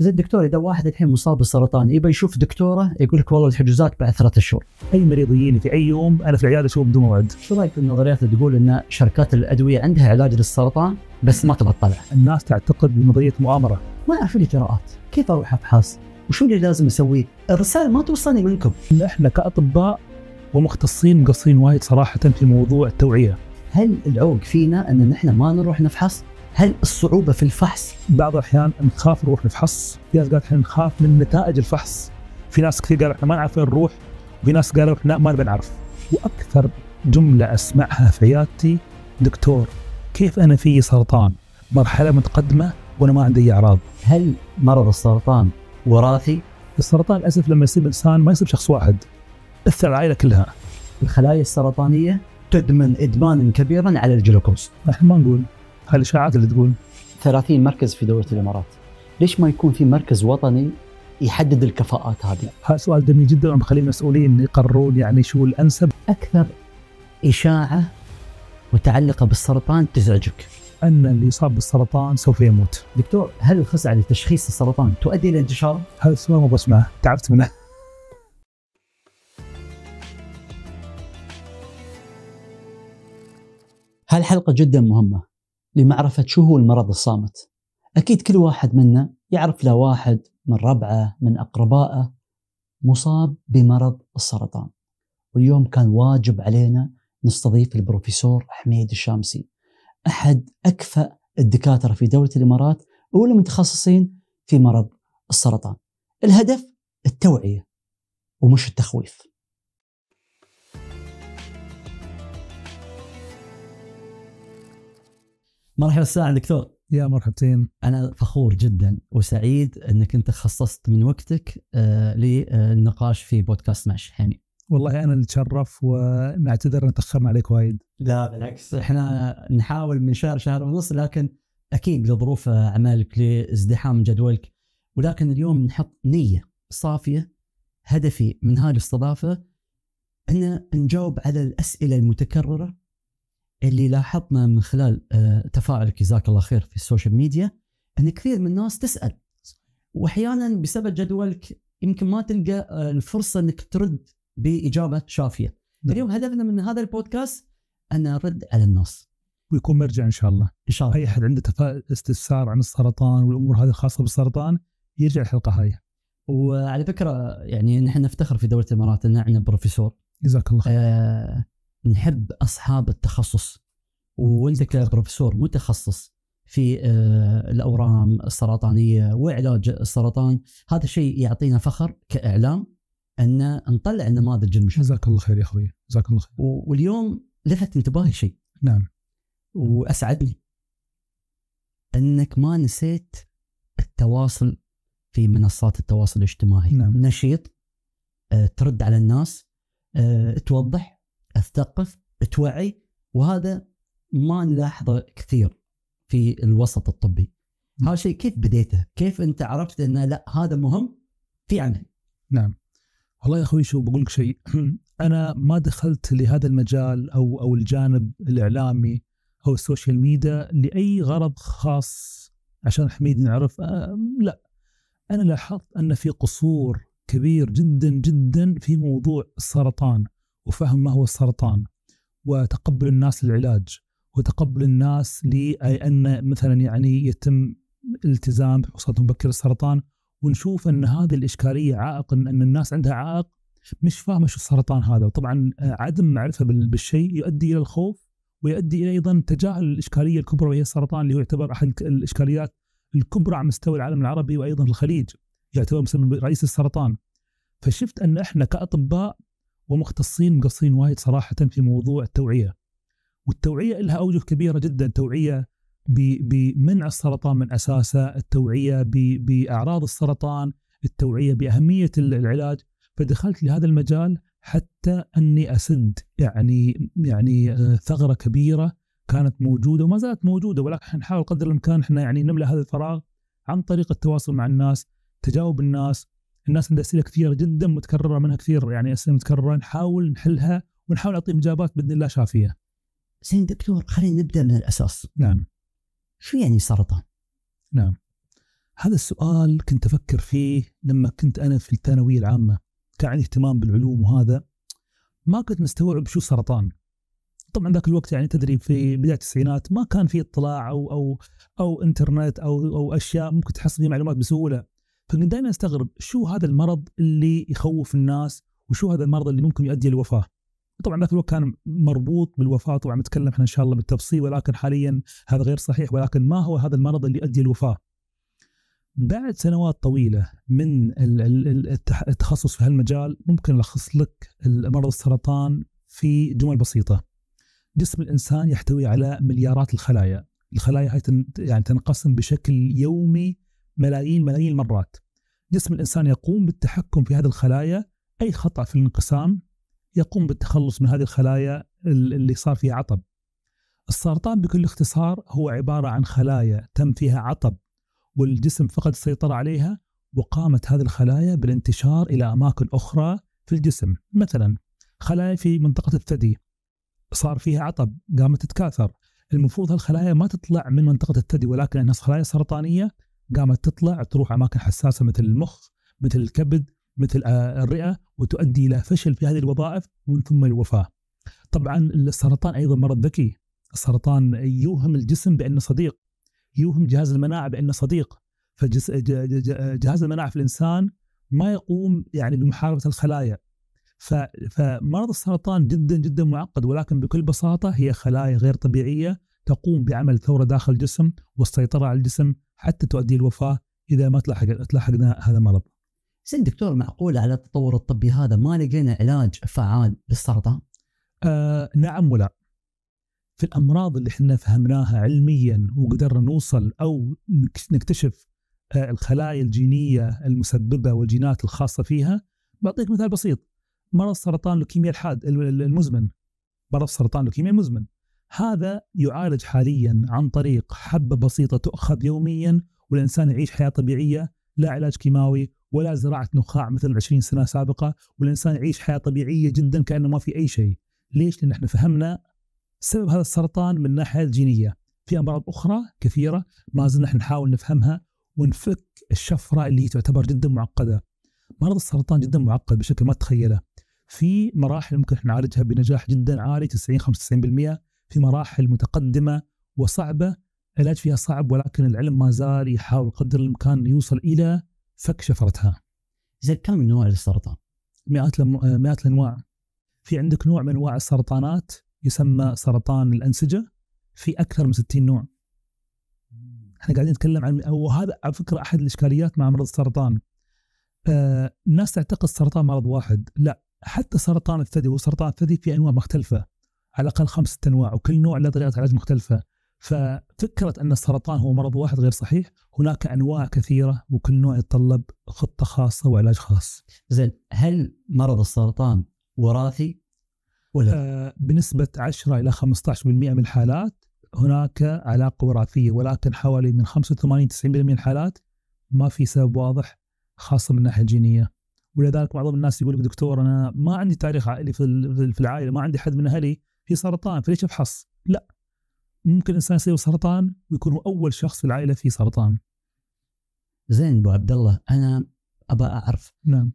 زي الدكتور إذا واحد الحين مصاب بالسرطان يبى يشوف دكتوره يقول لك والله الحجوزات بعد ثلاثة شهور. أي مريض يجيني في أي يوم أنا في العيادة أشوف بدون موعد. شو رأيك في النظريات اللي تقول إن شركات الأدوية عندها علاج للسرطان بس ما تبغى تطلع الناس تعتقد بنظرية مؤامرة. ما أعرف الإجراءات. كيف أروح ابحث وشو اللي لازم أسويه؟ الرسائل ما توصلني منكم. إحنا كأطباء ومختصين مقصرين وايد صراحة في موضوع التوعية. هل العوق فينا إن نحن ما نروح نفحص هل الصعوبة في الفحص؟ بعض الأحيان نخاف نروح نفحص في ناس قالت إحنا نخاف من نتائج الفحص. في ناس كثير قالوا إحنا ما نعرف وين نروح. وفي ناس قالوا إحنا ما نبي نعرف. وأكثر جملة أسمعها في عيادتي دكتور كيف أنا في سرطان؟ مرحلة متقدمة وأنا ما عندي أعراض. هل مرض السرطان وراثي؟ السرطان للأسف لما يصيب إنسان ما يصيب شخص واحد. اثر على العائلة كلها. الخلايا السرطانية تدمن إدمانا كبيرا على الجلوكوز. إحنا ما نقول. هاي الاشاعات اللي تقول؟ 30 مركز في دولة الإمارات. ليش ما يكون في مركز وطني يحدد الكفاءات هذه؟ هذا سؤال جميل جدا وبخلي المسؤولين يقررون يعني شو الأنسب. أكثر إشاعة متعلقة بالسرطان تزعجك. أن اللي يصاب بالسرطان سوف يموت. دكتور هل الخسعة لتشخيص السرطان تؤدي إلى انتشاره هذا السؤال ما بسمعه. تعبت منه. هالحلقة جدا مهمة؟ لمعرفة شو هو المرض الصامت. أكيد كل واحد منا يعرف له واحد من ربعه من أقربائه مصاب بمرض السرطان. واليوم كان واجب علينا نستضيف البروفيسور حميد الشامسي أحد أكفأ الدكاترة في دولة الإمارات والمتخصصين في مرض السرطان. الهدف التوعية ومش التخويف. مرحبا الساعة دكتور يا مرحبتين. أنا فخور جدا وسعيد أنك أنت خصصت من وقتك آه للنقاش في بودكاست مع الشحيمي والله أنا اللي تشرف ونعتذر أن تاخرنا عليك وايد. لا بالعكس. إحنا نحاول من شهر شهر ونص لكن أكيد لظروف أعمالك لازدحام جدولك ولكن اليوم نحط نية صافية هدفي من هذه الاستضافة أن نجاوب على الأسئلة المتكررة اللي لاحظنا من خلال آه، تفاعلك جزاك الله خير في ال social media إن كثير من الناس تسأل واحيانا بسبب جدولك يمكن ما تلقى آه، الفرصة إنك ترد بإجابة شافية. نعم. اليوم هدفنا من هذا البودكاست أن نرد على الناس ويكون مرجع إن شاء الله إن شاء الله. أي أحد عنده تفا... استفسار عن السرطان والأمور هذه الخاصة بالسرطان يرجع الحلقة هاي وعلى فكرة يعني نحن نفتخر في دوله الإمارات إن عندنا بروفيسور جزاك الله خير آه نحب أصحاب التخصص. وانت كبروفيسور متخصص في آه الأورام السرطانية وعلاج السرطان هذا شيء يعطينا فخر كإعلام أن نطلع نماذج المشهد جزاك الله خير يا أخوي. جزاك الله خير. واليوم لفت انتباهي شيء. نعم. وأسعدني أنك ما نسيت التواصل في منصات التواصل الاجتماعي. نعم. نشيط آه، ترد على الناس آه، توضح تثقف توعي وهذا ما نلاحظه كثير في الوسط الطبي. هذا شيء كيف بديته؟ كيف أنت عرفت إنه لا هذا مهم في عمل؟ نعم. والله يا أخوي شو بقول لك شيء؟ أنا ما دخلت لهذا المجال أو أو الجانب الإعلامي أو ال social media لأي غرض خاص عشان حميد نعرف. آه لا. أنا لاحظت أن في قصور كبير جدا جدا في موضوع السرطان. وفهم ما هو السرطان وتقبل الناس للعلاج وتقبل الناس لأن مثلا يعني يتم الالتزام بفحوصات مبكره السرطان ونشوف أن هذه الإشكالية عائق أن الناس عندها عائق مش فاهمة شو السرطان هذا. وطبعا آه، عدم معرفة بال- بالشيء يؤدي إلى الخوف ويؤدي إلى أيضا تجاهل الإشكالية الكبرى وهي السرطان اللي هو يعتبر أحد الإشكاليات الكبرى على مستوى العالم العربي وأيضا الخليج يعتبر مسبب رئيس السرطان. فشفت أن إحنا كأطباء ومختصين مقصرين وايد صراحة في موضوع التوعية. والتوعية لها أوجه كبيرة جدا توعية بمنع السرطان من أساسه، التوعية بأعراض السرطان، التوعية بأهمية ال- العلاج، فدخلت لهذا المجال حتى أني أسد يعني يعني آه، ثغرة كبيرة كانت موجودة وما زالت موجودة. ولكن نحاول قدر الإمكان إحنا يعني نملأ هذا الفراغ عن طريق التواصل مع الناس، تجاوب الناس، الناس عندها أسئلة كثيرة جدا متكررة منها كثير يعني أسئلة متكررة نحاول نحلها ونحاول نعطيهم إجابات بإذن الله شافية. زين دكتور خلينا نبدأ من الأساس. نعم. شو يعني سرطان؟ نعم. هذا السؤال كنت أفكر فيه لما كنت أنا في الثانوية العامة. كان عندي اهتمام بالعلوم وهذا. ما كنت مستوعب شو سرطان. طبعا ذاك الوقت يعني تدري في بداية التسعينات ما كان في اطلاع أو أو أو إنترنت أو أو أشياء ممكن تحصل فيها معلومات بسهولة. فكنت دائما أستغرب شو هذا المرض اللي يخوف الناس وشو هذا المرض اللي ممكن يؤدي للوفاه طبعا ذاك الوقت كان مربوط بالوفاة طبعا نتكلم إحنا إن شاء الله بالتفصيل ولكن حاليا هذا غير صحيح ولكن ما هو هذا المرض اللي يؤدي للوفاه بعد سنوات طويلة من التخصص في هالمجال ممكن ألخص لك مرض السرطان في جمل بسيطة. جسم الإنسان يحتوي على مليارات الخلايا. الخلايا هاي يعني تنقسم بشكل يومي ملايين ملايين المرات. جسم الإنسان يقوم بالتحكم في هذه الخلايا أي خطأ في الانقسام يقوم بالتخلص من هذه الخلايا اللي صار فيها عطب. السرطان بكل اختصار هو عبارة عن خلايا تم فيها عطب والجسم فقد السيطرة عليها وقامت هذه الخلايا بالانتشار إلى أماكن أخرى في الجسم. مثلا خلايا في منطقة الثدي صار فيها عطب قامت تتكاثر. المفروض هالخلايا ما تطلع من منطقة الثدي ولكن أنها خلايا سرطانية قامت تطلع تروح أماكن حساسة مثل المخ مثل الكبد مثل آه، الرئة وتؤدي إلى فشل في هذه الوظائف ومن ثم الوفاة. طبعا السرطان أيضا مرض ذكي. السرطان يوهم الجسم بأنه صديق يوهم جهاز المناعة بأنه صديق. فجهاز المناعة في الإنسان ما يقوم يعني بمحاربة الخلايا. فمرض السرطان جدا جدا معقد ولكن بكل بساطة هي خلايا غير طبيعية تقوم بعمل ثورة داخل الجسم والسيطرة على الجسم حتى تؤدي الوفاة إذا ما تلحقنا هذا المرض. زين دكتور معقول على التطور الطبي هذا ما لقينا علاج فعال للسرطان؟ آه نعم ولا. في الأمراض اللي إحنا فهمناها علميا وقدرنا نوصل أو نكتشف آه الخلايا الجينية المسببة والجينات الخاصة فيها بعطيك مثال بسيط. مرض سرطان لوكيميا الحاد المزمن. مرض سرطان لوكيميا المزمن. هذا يعالج حاليا عن طريق حبة بسيطة تؤخذ يوميا والإنسان يعيش حياة طبيعية لا علاج كيماوي ولا زراعة نخاع مثل 20 سنة سابقة والإنسان يعيش حياة طبيعية جدا كأنه ما في أي شيء. ليش؟ لأن إحنا فهمنا سبب هذا السرطان من الناحية الجينية. في أمراض أخرى كثيرة ما زلنا نحاول نفهمها ونفك الشفرة اللي تعتبر جدا معقدة. مرض السرطان جدا معقد بشكل ما تتخيله. في مراحل ممكن نعالجها بنجاح جدا عالي 90 95% في مراحل متقدمة وصعبة علاج فيها صعب ولكن العلم ما زال يحاول قدر الإمكان يوصل إلى فك شفرتها. زين كم نوع للسرطان؟ مئات لم... مئات الأنواع. في عندك نوع من أنواع السرطانات يسمى سرطان الأنسجة في أكثر من 60 نوع. إحنا قاعدين نتكلم عن وهذا على فكرة أحد الإشكاليات مع مرض السرطان. آه الناس تعتقد السرطان مرض واحد، لا حتى سرطان الثدي وسرطان الثدي في أنواع مختلفة. على الأقل خمسة أنواع وكل نوع له طريقة علاج مختلفة. ففكرة أن السرطان هو مرض واحد غير صحيح هناك أنواع كثيرة وكل نوع يتطلب خطة خاصة وعلاج خاص زين هل مرض السرطان وراثي ولا؟ آه بنسبة 10 إلى 15% من الحالات هناك علاقة وراثية ولكن حوالي من 85 90% من الحالات ما في سبب واضح خاصة من الناحية الجينية ولذلك بعض الناس يقول لك دكتور أنا ما عندي تاريخ عائلي في العائلة ما عندي حد من أهلي في سرطان فليش أفحص؟ لا ممكن الانسان يصير سرطان ويكون هو أول شخص في العائلة فيه سرطان. زين أبو عبد الله أنا ابى أعرف نعم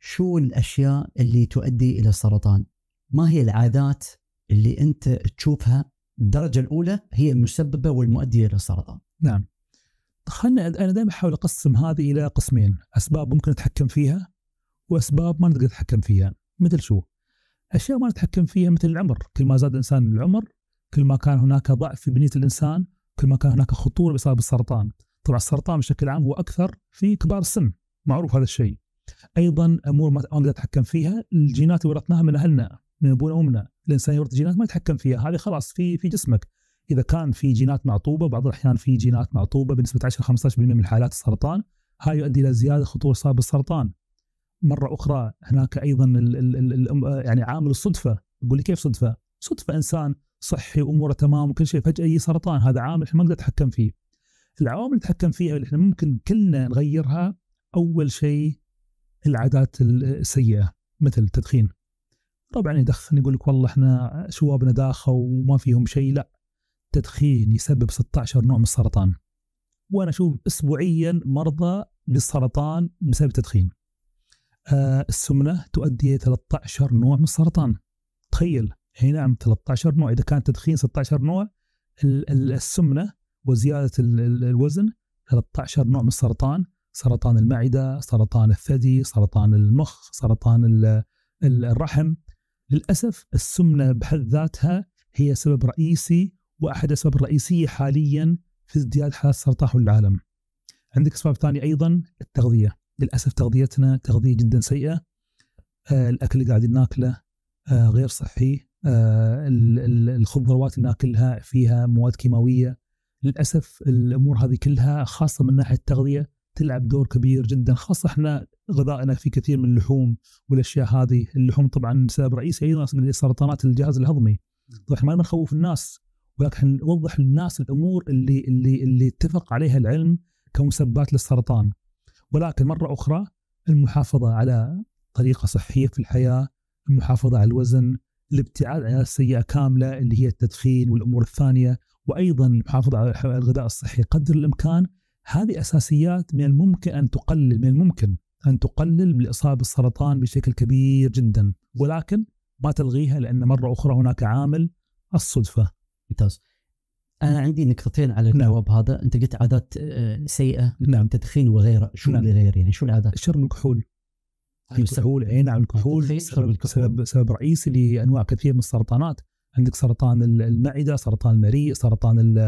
شو الأشياء اللي تؤدي إلى السرطان؟ ما هي العادات اللي أنت تشوفها الدرجة الأولى هي المسببة والمؤدية إلى السرطان؟ نعم. خلنا أنا دائما أحاول أقسم هذه إلى قسمين، أسباب ممكن نتحكم فيها وأسباب ما نقدر نتحكم فيها، مثل شو؟ أشياء ما نتحكم فيها مثل العمر، كل ما زاد الإنسان العمر كل ما كان هناك ضعف في بنية الإنسان كل ما كان هناك خطورة باصابه بالسرطان طبعا السرطان بشكل عام هو أكثر في كبار السن. معروف هذا الشيء. أيضا أمور ما نقدر نتحكم فيها الجينات اللي ورثناها من أهلنا من أبونا وأمنا. الإنسان يورث جينات ما يتحكم فيها. هذه خلاص في في جسمك. إذا كان في جينات معطوبة بعض الأحيان في جينات معطوبة بنسبة 10 15% من حالات السرطان هاي يؤدي إلى زيادة خطورة اصابه بالسرطان مرة أخرى هناك أيضا ال ال ال يعني عامل الصدفه يقول لي كيف صدفة؟ صدفة إنسان صحي واموره تمام وكل شيء فجأة يجي سرطان هذا عامل إحنا ما نقدر نتحكم فيه. العوامل اللي نتحكم فيها اللي إحنا ممكن كلنا نغيرها أول شيء العادات السيئة مثل التدخين. طبعا يدخن يقول لك والله إحنا شوابنا داخه وما فيهم شيء لا التدخين يسبب 16 نوع من السرطان وأنا أشوف اسبوعيا مرضى بالسرطان بسبب التدخين. آه السمنة تؤدي إلى 13 نوع من السرطان. تخيل هي نعم 13 نوع إذا كان تدخين 16 نوع السمنة وزيادة الوزن 13 نوع من السرطان سرطان المعدة، سرطان الثدي، سرطان المخ، سرطان الرحم. للأسف السمنة بحد ذاتها هي سبب رئيسي وأحد الاسباب الرئيسيه حاليا في ازدياد حالات السرطان حول العالم. عندك أسباب ثانية أيضا التغذية، للأسف تغذيتنا تغذية جدا سيئة. آه الأكل اللي قاعدين ناكله آه غير صحي، آه الخضروات اللي ناكلها فيها مواد كيماوية. للأسف الأمور هذه كلها خاصة من ناحية التغذية تلعب دور كبير جدا خاصة إحنا غذائنا في كثير من اللحوم والأشياء هذه، اللحوم طبعا سبب رئيسي أيضا من سرطانات الجهاز الهضمي. طبعا ما نخوف الناس ولكن نوضح للناس الأمور اللي اللي اللي اتفق عليها العلم كمسببات للسرطان ولكن مرة أخرى المحافظة على طريقة صحية في الحياة المحافظة على الوزن الابتعاد عن السيئة كاملة اللي هي التدخين والأمور الثانية وأيضا المحافظة على الغذاء الصحي قدر الإمكان. هذه أساسيات من الممكن أن تقلل من الممكن أن تقلل من الاصابه بالسرطان بشكل كبير جدا. ولكن ما تلغيها لأن مرة أخرى هناك عامل الصدفة. ممتاز. أنا عندي نقطتين على نعم. الجواب نعم. هذا. أنت قلت عادات آه، سيئة نعم. تدخين وغيره شو نعم. اللي غير يعني؟ شو العادات؟ شرب الكحول. الكحول. اي نعم الكحول. سبب, سبب رئيسي لأنواع كثير من السرطانات. عندك سرطان المعدة سرطان المريء سرطان ال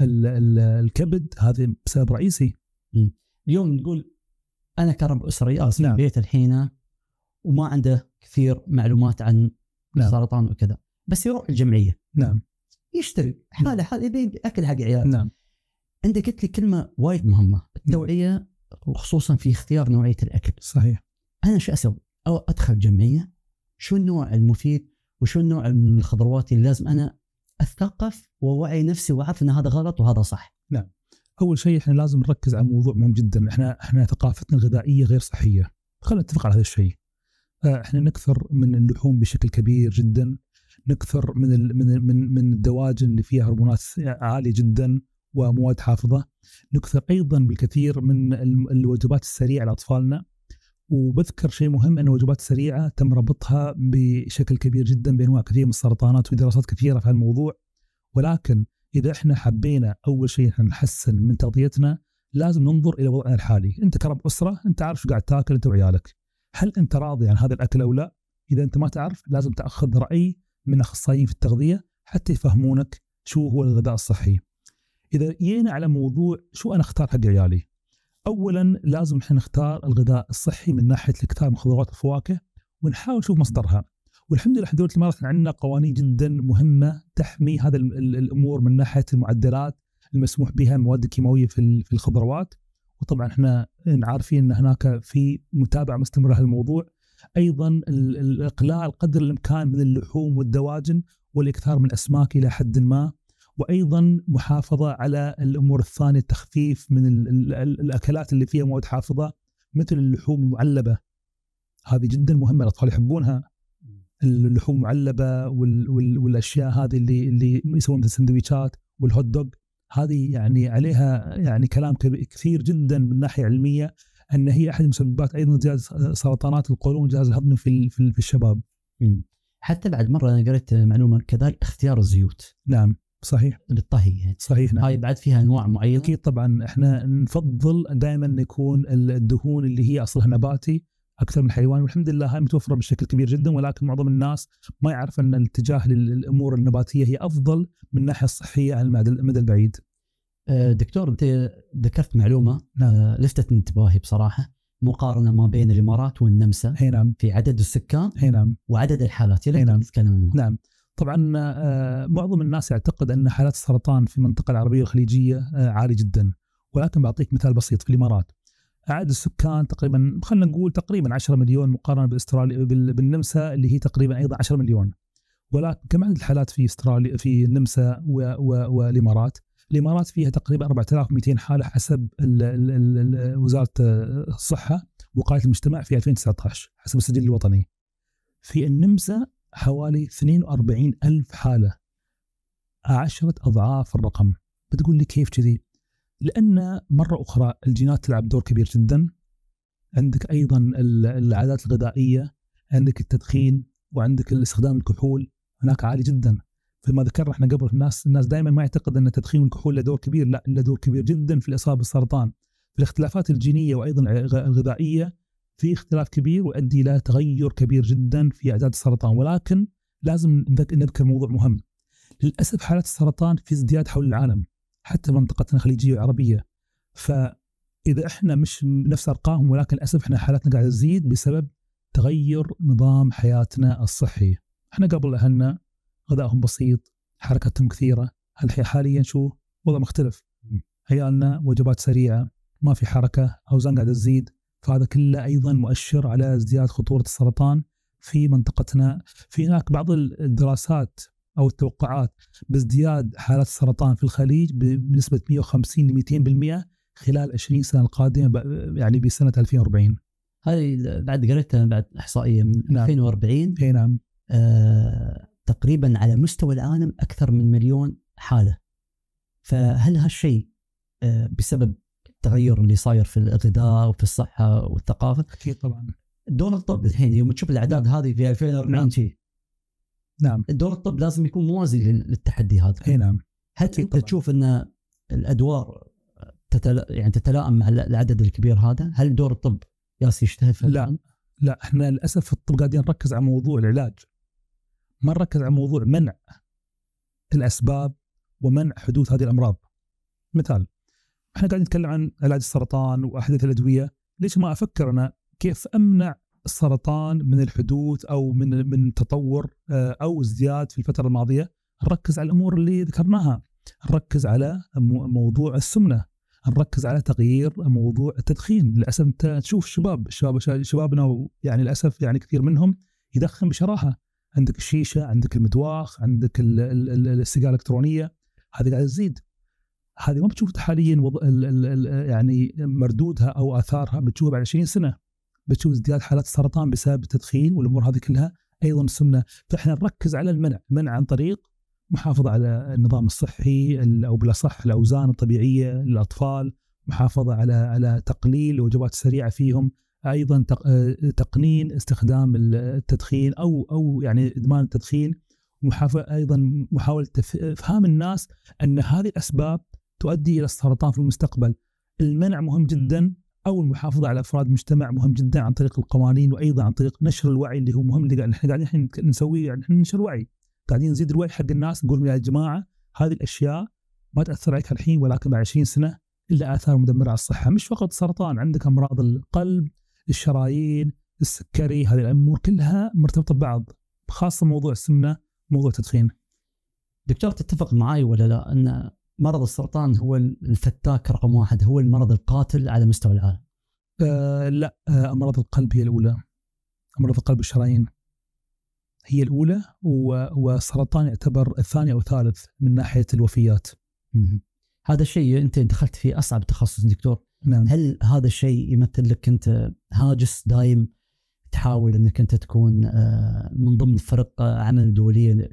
ال ال الكبد. هذا بسبب رئيسي. اليوم نقول أنا كرب أسري جالس نعم. في البيت الحين وما عنده كثير معلومات عن نعم. السرطان وكذا. بس يروح الجمعية. نعم. يشتري. حاله حاله يبي أكل حق عيال نعم. انت قلت لي كلمة وايد مهمة. التوعية وخصوصا في اختيار نوعية الأكل. صحيح. أنا شو أسوي؟ أو أدخل جمعية. شو النوع المفيد وشو النوع من الخضروات اللي لازم أنا أثقف وأوعي نفسي وأعرف إن هذا غلط وهذا صح؟ نعم. أول شيء إحنا لازم نركز على موضوع مهم جدا. إحنا إحنا ثقافتنا الغذائية غير صحية. خلينا نتفق على هذا الشيء. إحنا نكثر من اللحوم بشكل كبير جدا. نكثر من من من من الدواجن اللي فيها هرمونات عالية جدا ومواد حافظة نكثر أيضا بالكثير من الوجبات السريعة لأطفالنا وبذكر شيء مهم أن الوجبات السريعة تم ربطها بشكل كبير جدا بأنواع كثير من السرطانات في دراسات كثيرة في هالموضوع ولكن إذا إحنا حبينا أول شيء إحنا نحسن من تغذيتنا لازم ننظر إلى وضعنا الحالي، أنت كرب أسرة أنت عارف شو قاعد تاكل أنت وعيالك. هل أنت راضي عن هذا الأكل أو لا؟ إذا أنت ما تعرف لازم تأخذ رأي من أخصائيين في التغذية حتى يفهمونك شو هو الغذاء الصحي. إذا جينا على موضوع شو أنا أختار حق عيالي؟ اولا لازم إحنا نختار الغذاء الصحي من ناحية الاكثار من الخضروات والفواكه ونحاول نشوف مصدرها. والحمد لله دوله الامارات عندنا قوانين جدا مهمة تحمي هذا الأمور من ناحية المعدلات المسموح بها المواد الكيماويه في في الخضروات وطبعا إحنا عارفين إن هناك في متابعة مستمرة للموضوع أيضا الإقلاع قدر الإمكان من اللحوم والدواجن والإكثار من الاسماك إلى حد ما وأيضا محافظة على الأمور الثانية التخفيف من الأكلات اللي فيها مواد حافظة مثل اللحوم المعلبة. هذه جدا مهمة الأطفال يحبونها. اللحوم المعلبة والأشياء هذه اللي اللي يسوون السندويشات والهوت دوغ هذه يعني عليها يعني كلام كثير جدا من ناحية علمية. أن هي أحد المسببات أيضا زياده سرطانات القولون والجهاز الهضمي في في الشباب. حتى بعد مرة أنا قريت معلومة كذلك اختيار الزيوت. نعم صحيح للطهي يعني. صحيح نعم. هاي بعد فيها أنواع معينة أكيد طبعا إحنا نفضل دائما يكون الدهون اللي هي أصلها نباتي أكثر من حيواني والحمد لله هاي متوفرة بشكل كبير جدا ولكن معظم الناس ما يعرف أن الاتجاه للأمور النباتية هي أفضل من الناحية الصحية على المدى البعيد. آه، دكتور انت ذكرت معلومة نعم. آه، لفتت انتباهي بصراحة مقارنة ما بين الإمارات والنمسا هي نعم. في عدد السكان هي نعم. وعدد الحالات. هي نعم. نعم. طبعا آه، معظم الناس يعتقد أن حالات السرطان في المنطقة العربية الخليجية عالي جدا. ولكن بعطيك مثال بسيط. في الإمارات عدد السكان تقريبا خلينا نقول تقريبا 10 مليون مقارنة باستراليا بالنمسا اللي هي تقريبا أيضا 10 مليون. ولكن كم عدد الحالات في إستراليا في النمسا والإمارات؟ الإمارات فيها تقريبا 4200 حالة حسب ال ال وزارة الصحة وقاية المجتمع في 2019 حسب السجل الوطني. في النمسا حوالي 42 ألف حالة عشرة أضعاف الرقم. بتقول لي كيف كذي؟ لأن مرة أخرى الجينات تلعب دور كبير جدا. عندك أيضا العادات الغذائية عندك التدخين وعندك الاستخدام الكحول. هناك عالي جدا. فيما ذكرنا إحنا قبل الناس الناس دائما ما يعتقد إن التدخين والكحول له دور كبير لا له دور كبير جدا في الإصابة بالسرطان. في الاختلافات الجينية وأيضا الغذائية في اختلاف كبير ويؤدي إلى تغير كبير جدا في أعداد السرطان. ولكن لازم نذكر موضوع مهم. للأسف حالات السرطان في ازدياد حول العالم حتى منطقتنا الخليجيه والعربيه فإذا إحنا مش نفس أرقامهم ولكن للأسف إحنا حالاتنا قاعدة تزيد بسبب تغير نظام حياتنا الصحي. إحنا قبل أهلنا غذائهم بسيط حركتهم كثيرة. الحين حاليا شو؟ وضع مختلف عيالنا وجبات سريعة ما في حركة أوزان قاعدة تزيد. فهذا كله أيضا مؤشر على ازدياد خطورة السرطان في منطقتنا. في هناك بعض الدراسات أو التوقعات بازدياد حالات السرطان في الخليج بنسبة 150 ل 200% خلال 20 سنة القادمة يعني بسنة 2040 هذه بعد قريتها بعد إحصائية من نعم. 2040 إي نعم. آه تقريبا على مستوى العالم أكثر من مليون حالة. فهل هالشيء آه بسبب التغير اللي صاير في الغذاء وفي الصحة والثقافة؟ أكيد طبعا. دور الطب الحين يوم تشوف الأعداد هذه في 2040 نعم. نعم. دور الطب لازم يكون موازي للتحدي هذا. إي نعم. هل أنت طبعا. تشوف أن الأدوار تتلا... يعني تتلائم مع العدد الكبير هذا؟ هل دور الطب ياس يجتهد في لا. لا إحنا للأسف في الطب قاعدين نركز على موضوع العلاج. ما نركز على موضوع منع الأسباب ومنع حدوث هذه الأمراض. مثال إحنا قاعدين نتكلم عن علاج السرطان واحدث الأدوية. ليش ما أفكر أنا كيف أمنع السرطان من الحدوث أو من من تطور آه، أو ازدياد في الفترة الماضية؟ نركز على الأمور اللي ذكرناها. نركز على موضوع السمنة. نركز على تغيير موضوع التدخين. للأسف أنت تشوف الشباب الشباب شبابنا يعني للأسف يعني كثير منهم يدخن بشراهة. عندك الشيشة عندك المدواخ عندك السيجارة الإلكترونية هذه قاعدة تزيد. هذه ما بتشوف حاليا وض... ال ال ال يعني مردودها أو آثارها بتشوفها بعد 20 سنة. بتشوف ازدياد حالات السرطان بسبب التدخين والأمور هذه كلها. أيضا السمنة. فإحنا نركز على المنع المنع عن طريق محافظة على النظام الصحي أو بالاصح الأوزان الطبيعية للأطفال محافظة على على تقليل الوجبات السريعة فيهم. أيضا تقنين استخدام التدخين أو أو يعني إدمان التدخين أيضا محاولة إفهام الناس أن هذه الأسباب تؤدي إلى السرطان في المستقبل. المنع مهم جدا أو المحافظة على أفراد المجتمع مهم جدا عن طريق القوانين وأيضا عن طريق نشر الوعي اللي هو مهم اللي إحنا قاعدين الحين نسويه يعني إحنا ننشر وعي. قاعدين نزيد الوعي حق الناس نقول يا جماعة هذه الأشياء ما تأثر عليك الحين ولكن بعد 20 سنة إلا آثار مدمرة على الصحة. مش فقط سرطان عندك أمراض القلب الشرايين السكري هذه الأمور كلها مرتبطة ببعض خاصة موضوع السمنة موضوع التدخين. دكتور تتفق معي ولا لا أن مرض السرطان هو الفتاك رقم واحد هو المرض القاتل على مستوى العالم؟ آه لا آه أمراض القلب هي الأولى. أمراض القلب والشرايين هي الأولى والسرطان يعتبر الثاني أو الثالث من ناحية الوفيات. هذا الشيء أنت دخلت في أصعب تخصص دكتور. نعم. هل هذا الشيء يمثل لك أنت هاجس دايم تحاول أنك أنت تكون آه، من ضمن فرق عمل دولية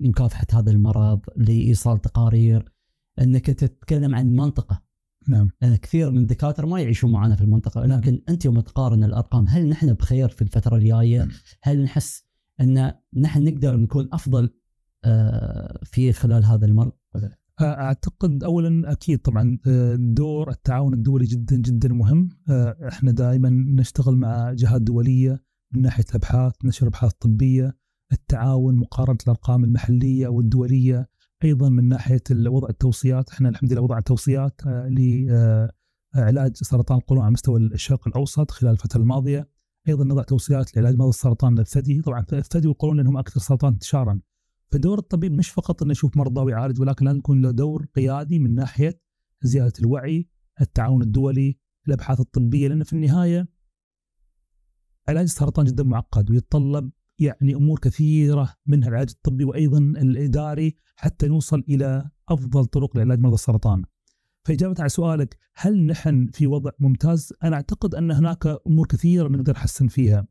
لمكافحه هذا المرض لإيصال تقارير أنك تتكلم عن منطقة نعم كثير من الدكاترة ما يعيشون معنا في المنطقة نعم. لكن أنت يوم تقارن الأرقام هل نحن بخير في الفترة الجاية؟ نعم. هل نحس أن نحن نقدر نكون أفضل آه، في خلال هذا المرض؟ أعتقد اولا أكيد طبعا دور التعاون الدولي جدا جدا مهم. إحنا دائما نشتغل مع جهات دولية من ناحية الابحاث نشر أبحاث طبية. التعاون مقارنة الأرقام المحلية والدولية أيضا من ناحية وضع التوصيات. إحنا الحمد لله وضعنا توصيات لعلاج سرطان القولون على مستوى الشرق الأوسط خلال الفترة الماضية. أيضا نضع توصيات لعلاج مرض السرطان الثدي. طبعا الثدي والقولون لأنهم أكثر سرطان انتشارا. فدور الطبيب مش فقط انه يشوف مرضى ويعالج ولكن لازم يكون له دور قيادي من ناحية زيادة الوعي، التعاون الدولي، الأبحاث الطبية لأن في النهاية علاج السرطان جدا معقد ويتطلب يعني أمور كثيرة منها العلاج الطبي وأيضا الإداري حتى نوصل إلى أفضل طرق لعلاج مرضى السرطان. فإجابة على سؤالك هل نحن في وضع ممتاز؟ أنا أعتقد أن هناك أمور كثيرة نقدر نحسن فيها.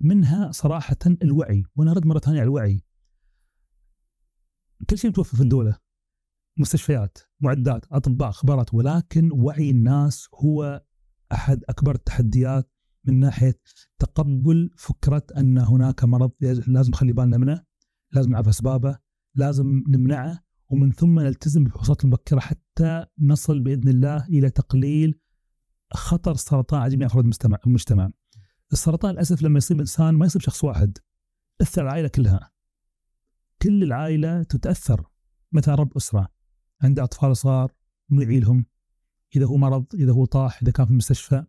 منها صراحة الوعي، وأنا ارد مرة ثانية على الوعي. كل شيء متوفر في الدولة مستشفيات معدات أطباء خبرات ولكن وعي الناس هو أحد أكبر التحديات من ناحية تقبل فكرة أن هناك مرض لازم نخلي بالنا منه لازم نعرف أسبابه لازم نمنعه ومن ثم نلتزم بالفحوصات المبكره حتى نصل بإذن الله إلى تقليل خطر السرطان على جميع أفراد المجتمع. السرطان للأسف لما يصيب إنسان ما يصيب شخص واحد اثر العائلة كلها. كل العائلة تتأثر مثلا رب أسرة عنده أطفال صغار من يعيلهم إذا هو مرض إذا هو طاح إذا كان في المستشفى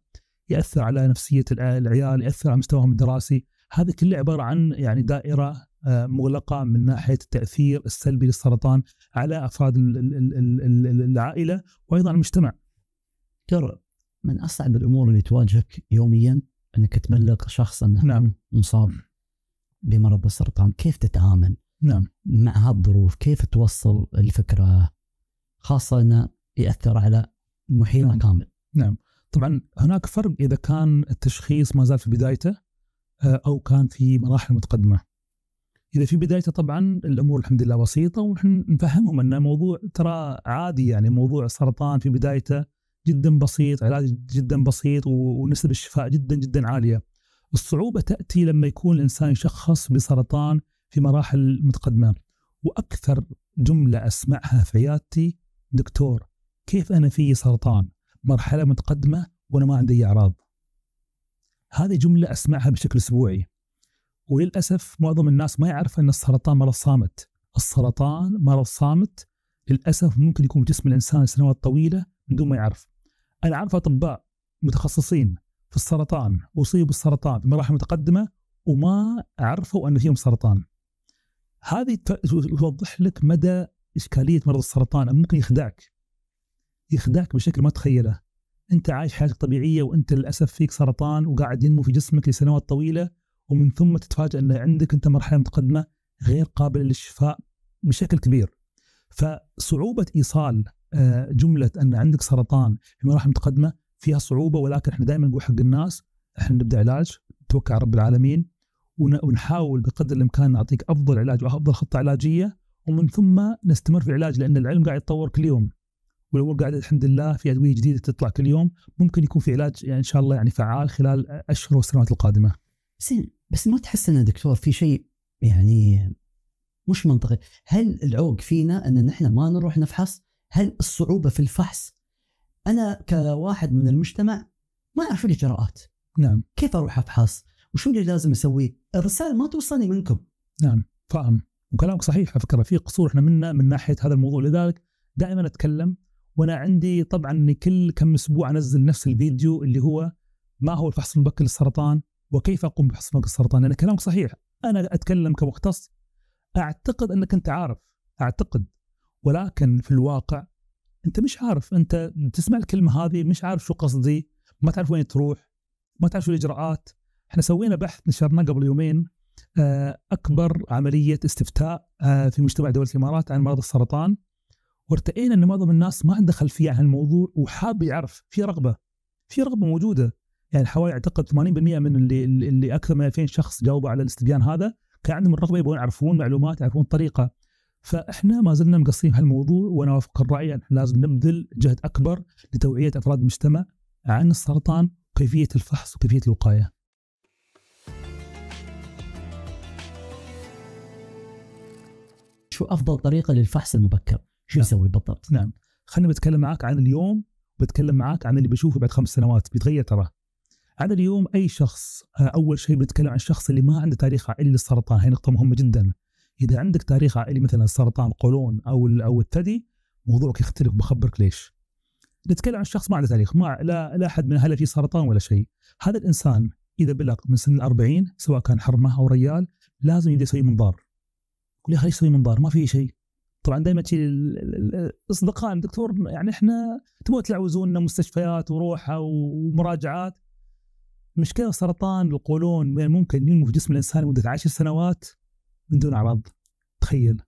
يأثر على نفسية العيال يأثر على مستواهم الدراسي هذه كلها عبارة عن يعني دائرة آه، مغلقة من ناحية التأثير السلبي للسرطان على أفراد العائلة وأيضا المجتمع. ترى من أصعب الأمور اللي تواجهك يوميا أنك تبلغ شخص انه نعم مصاب بمرض السرطان، كيف تتعامل؟ نعم مع هالظروف، كيف توصل الفكرة خاصة إنه يأثر على المحيط نعم. كامل. نعم طبعا هناك فرق إذا كان التشخيص ما زال في بدايته آه، أو كان في مراحل متقدمة. إذا في بدايته طبعا الأمور الحمد لله بسيطة ونحن نفهمهم إن الموضوع ترى عادي يعني موضوع السرطان في بدايته جدا بسيط، علاج جدا بسيط ونسب الشفاء جدا جدا عالية. الصعوبة تأتي لما يكون الإنسان يشخص بسرطان في مراحل متقدمة. وأكثر جملة أسمعها في عيادتي دكتور كيف أنا في سرطان مرحلة متقدمة وأنا ما عندي أي أعراض. هذه جملة أسمعها بشكل أسبوعي. وللأسف معظم الناس ما يعرف أن السرطان مرض صامت. السرطان مرض صامت للأسف ممكن يكون جسم الإنسان لسنوات طويلة بدون ما يعرف. أنا أعرف أطباء متخصصين في السرطان اصيبوا بالسرطان في مراحل متقدمة وما عرفوا أن فيهم سرطان. هذه توضح لك مدى إشكالية مرض السرطان ممكن يخدعك. يخدعك بشكل ما تخيله. أنت عايش حياتك طبيعية وأنت للأسف فيك سرطان وقاعد ينمو في جسمك لسنوات طويلة ومن ثم تتفاجأ ان عندك أنت مرحلة متقدمة غير قابلة للشفاء بشكل كبير. فصعوبة إيصال آه، جملة أن عندك سرطان في مراحل متقدمة فيها صعوبة ولكن إحنا دائما نقول حق الناس إحنا نبدأ علاج نتوكل على رب العالمين ونحاول بقدر الإمكان نعطيك أفضل علاج وأفضل خطة علاجية ومن ثم نستمر في العلاج لأن العلم قاعد يتطور كل يوم والامور قاعدة الحمد لله في أدوية جديدة تطلع كل يوم ممكن يكون في علاج يعني إن شاء الله يعني فعال خلال أشهر والسنوات القادمة. زين بس ما تحس إن دكتور في شيء يعني مش منطقي، هل العوق فينا إن نحن ما نروح نفحص؟ هل الصعوبة في الفحص؟ أنا كواحد من المجتمع ما أعرف الإجراءات. نعم. كيف أروح أفحص؟ وشو اللي لازم أسويه؟ الرسائل ما توصلني منكم. نعم فاهم وكلامك صحيح على فكرة في قصور إحنا منا من ناحية هذا الموضوع. لذلك دائما أتكلم وأنا عندي طبعا كل كم أسبوع أنزل نفس الفيديو اللي هو ما هو الفحص المبكر للسرطان وكيف أقوم بفحص مبكر السرطان لأن كلامك صحيح. أنا أتكلم كمختص. أعتقد أنك أنت عارف أعتقد. ولكن في الواقع أنت مش عارف. أنت تسمع الكلمة هذه مش عارف شو قصدي ما تعرف وين تروح ما تعرف شو الإجراءات. إحنا سوينا بحث نشرناه قبل يومين آه، أكبر عملية استفتاء آه، في مجتمع دول الإمارات عن مرض السرطان. وارتئينا إن معظم الناس ما عنده خلفيه عن الموضوع وحاب يعرف في رغبة في رغبة موجودة. يعني حوالي أعتقد 80% من اللي اللي أكثر من 2000 شخص جاوبوا على الاستبيان هذا كان عندهم الرغبه يبغون يعرفون معلومات يعرفون الطريقة فإحنا ما زلنا مقصرين هالموضوع وأنا أوافق الرأي إن لازم نبذل جهد أكبر لتوعية أفراد المجتمع عن السرطان وكيفيه الفحص وكيفية الوقاية. شو أفضل طريقة للفحص المبكر؟ شو نعم. يسوي بالضبط؟ نعم خليني بتكلم معك عن اليوم بتكلم معك عن اللي بشوفه بعد خمس سنوات بيتغير ترى عن اليوم أي شخص آه، أول شيء بنتكلم عن الشخص اللي ما عنده تاريخ عائلي للسرطان هي نقطة مهمة جدا إذا عندك تاريخ عائلي مثلا السرطان القولون أو أو الثدي موضوعك يختلف بخبرك ليش نتكلم عن شخص ما عنده تاريخ ما لا لا أحد من أهله فيه سرطان ولا شيء هذا الإنسان إذا بلغ من سن الأربعين سواء كان حرمة أو ريال لازم يبدأ يسوي منظار يقول يا أخي ليش يسوي منظار ما في شيء. طبعا دائما تجي الأصدقاء دكتور يعني إحنا تبغوا تلعوزونا مستشفيات وروحة ومراجعات. مشكله سرطان القولون ممكن ينمو في جسم الإنسان لمدة عشر سنوات من دون أعراض. تخيل.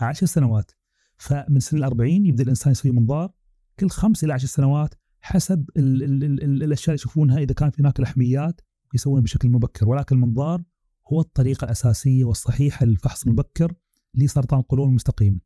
عشر سنوات. فمن سن الأربعين يبدأ الإنسان يسوي منظار كل خمس إلى عشر سنوات حسب ال ال ال الأشياء اللي يشوفونها إذا كان في هناك لحميات يسوونها بشكل مبكر. ولكن المنظار هو الطريقة الأساسية والصحيحة للفحص المبكر لسرطان القولون المستقيم.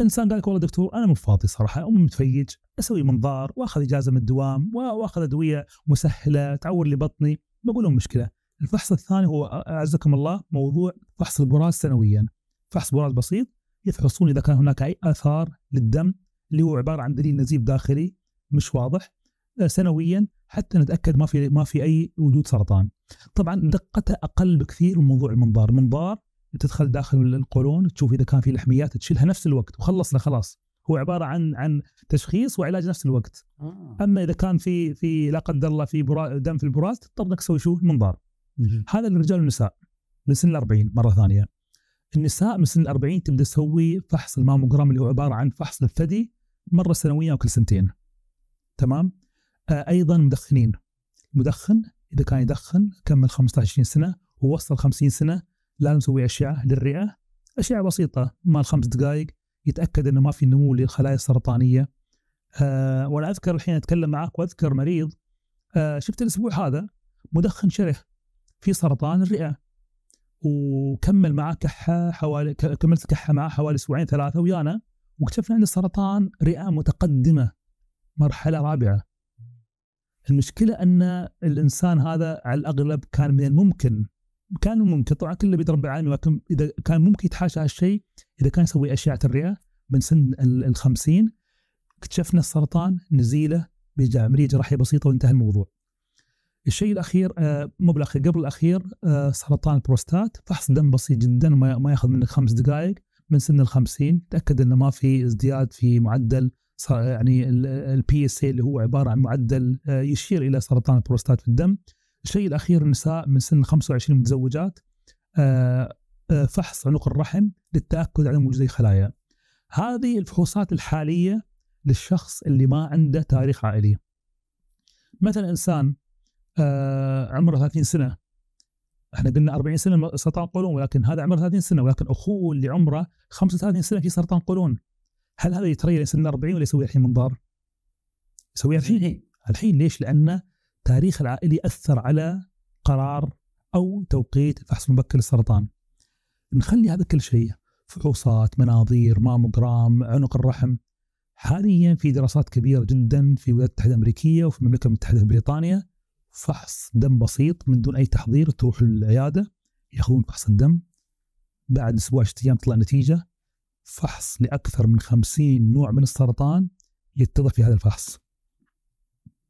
إنسان قال لك والله دكتور أنا مو فاضي صراحة أو متفيج أسوي منظار وأخذ إجازة من الدوام وأخذ أدوية مسهلة تعور لي بطني بقول لهم مشكلة الفحص الثاني هو أعزكم الله موضوع فحص البراز سنويا فحص براز بسيط يفحصون إذا كان هناك أي آثار للدم اللي هو عبارة عن دليل نزيف داخلي مش واضح آه، سنويا حتى نتأكد ما في ما في أي وجود سرطان. طبعا دقته أقل بكثير من موضوع المنظار، المنظار تدخل داخل القولون تشوف إذا كان في لحميات تشيلها نفس الوقت وخلصنا خلاص. هو عبارة عن عن تشخيص وعلاج نفس الوقت. آه. أما إذا كان في في لا قدر الله في دم في البراز تضطر إنك تسوي شو؟ منظار. هذا للرجال والنساء من سن ال 40 مرة ثانية. النساء من سن ال 40 تبدأ تسوي فحص الماموجرام اللي هو عبارة عن فحص للثدي مرة سنويا أو كل سنتين. تمام؟ آه أيضا مدخنين. مدخن إذا كان يدخن كمل 15 20 سنة ووصل 50 سنة لازم نسوي اشعه للرئة. اشعه بسيطة مال خمس دقائق يتأكد إنه ما في نمو للخلايا السرطانية. أه وأنا أذكر الحين أتكلم معك وأذكر مريض. أه شفت الأسبوع هذا مدخن شره في سرطان الرئة. وكمل معاه كحة حوالي كملت كحة معاه حوالي أسبوعين ثلاثة ويانا واكتشفنا عنده سرطان رئة متقدمة مرحلة رابعة. المشكلة أن الإنسان هذا على الأغلب كان من الممكن كان ممكن. طبعا كله بيد العالمين ولكن إذا كان ممكن يتحاشى هالشيء إذا كان يسوي اشعه الرئة من سن ال 50 اكتشفنا السرطان نزيله بعمليه جراحيه بسيطة وانتهى الموضوع. الشيء الأخير آه مو بالأخير قبل الأخير آه سرطان البروستات. فحص دم بسيط جدا ما, ما ياخذ منك خمس دقائق من سن ال 50 تأكد إنه ما في ازدياد في معدل يعني ال PSA اللي هو عبارة عن معدل آه يشير إلى سرطان البروستات في الدم الشيء الأخير النساء من سن 25 متزوجات آه، آه، فحص عنق الرحم للتأكد عن وجود خلايا. هذه الفحوصات الحالية للشخص اللي ما عنده تاريخ عائلي. مثلا إنسان عمره 30 سنة إحنا قلنا 40 سنة سرطان قولون ولكن هذا عمره 30 سنة ولكن أخوه اللي عمره 35 سنة في سرطان قولون هل هذا يتريى سن 40 ولا يسوي الحين منظار؟ يسوي الحين. الحين. ليش؟ لأنه التاريخ العائلي أثر على قرار أو توقيت فحص مبكر للسرطان. نخلي هذا كل شيء فحوصات مناظير ماموجرام عنق الرحم. حاليا في دراسات كبيرة جدا في الولايات المتحدة الأمريكية وفي المملكة المتحدة في بريطانيا. فحص دم بسيط من دون أي تحضير تروح للعيادة ياخذون فحص الدم. بعد أسبوع أيام تطلع نتيجة فحص لأكثر من خمسين نوع من السرطان يتضح في هذا الفحص.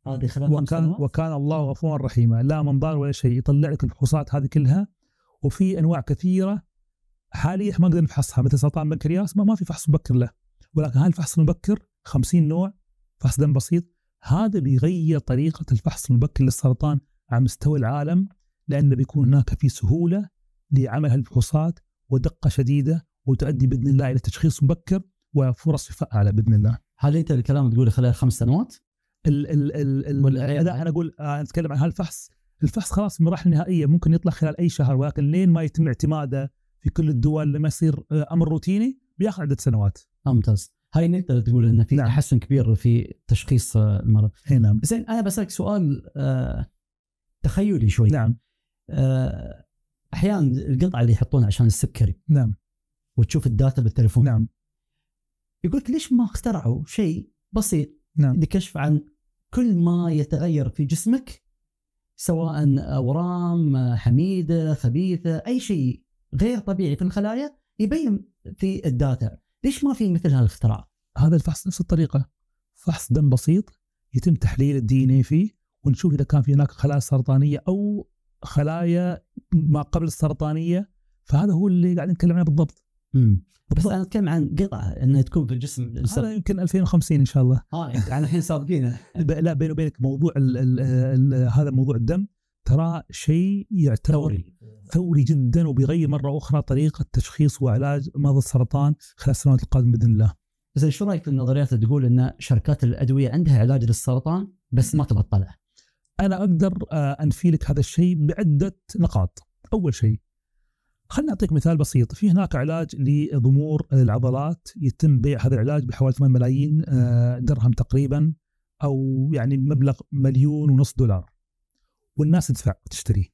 هذه خلال وكان وكان الله غفورا رحيما. لا منظار ولا شيء. يطلع لك الفحوصات هذه كلها وفي أنواع كثيرة حاليا ما نقدر نفحصها. مثل سرطان البنكرياس ما, ما في فحص مبكر له. ولكن هذا الفحص المبكر 50 نوع فحص دم بسيط. هذا بيغير طريقة الفحص المبكر للسرطان على مستوى العالم لأنه بيكون هناك في سهولة لعمل هالفحوصات ودقة شديدة وتؤدي بإذن الله إلى تشخيص مبكر وفرص شفاء اعلى بإذن الله. هل أنت الكلام تقوله خلال خمس سنوات؟ ال ال ال ال لا أنا أقول آه نتكلم عن هالفحص الفحص خلاص المراحل النهائية ممكن يطلع خلال أي شهر ولكن لين ما يتم اعتماده في كل الدول لما يصير آه، أمر روتيني بياخذ عدة سنوات. ممتاز. هاي نقدر تقول إنه في نعم. تحسن كبير في تشخيص آه، المرض. إي نعم. زين أنا بسألك سؤال آه تخيلي شوي. نعم. آه أحيانا القطعة اللي يحطونها عشان السكري. نعم. وتشوف ال data بالتليفون. نعم. يقول ليش ما اخترعوا شيء بسيط نعم. لكشف عن كل ما يتغير في جسمك سواء أورام حميدة خبيثة أي شيء غير طبيعي في الخلايا يبين في ال data ليش ما في مثل هالاختراع هذا الفحص نفس الطريقة فحص دم بسيط يتم تحليل ال DNA فيه ونشوف إذا كان في هناك خلايا سرطانية أو خلايا ما قبل السرطانية فهذا هو اللي قاعد نتكلم عنه بالضبط امم بس أنا أتكلم عن قطعة إنها تكون في الجسم هذا يمكن 2050 إن شاء الله آه يعني الحين سابقين لا بيني وبينك موضوع ال ال ال هذا موضوع الدم ترى شيء يعتبر ثوري ثوري جدا وبيغير مرة أخرى طريقة تشخيص وعلاج مرض السرطان خلال السنوات القادمة بإذن الله. زين شو رأيك في النظريات اللي تقول إن شركات الأدوية عندها علاج للسرطان بس ما تبطله؟ أنا أقدر آه، أنفي لك هذا الشيء بعدة نقاط. أول شيء خليني اعطيك مثال بسيط. في هناك علاج لضمور العضلات يتم بيع هذا العلاج بحوالي 8 ملايين آه، درهم تقريبا أو يعني مبلغ مليون ونص دولار. والناس تدفع وتشتريه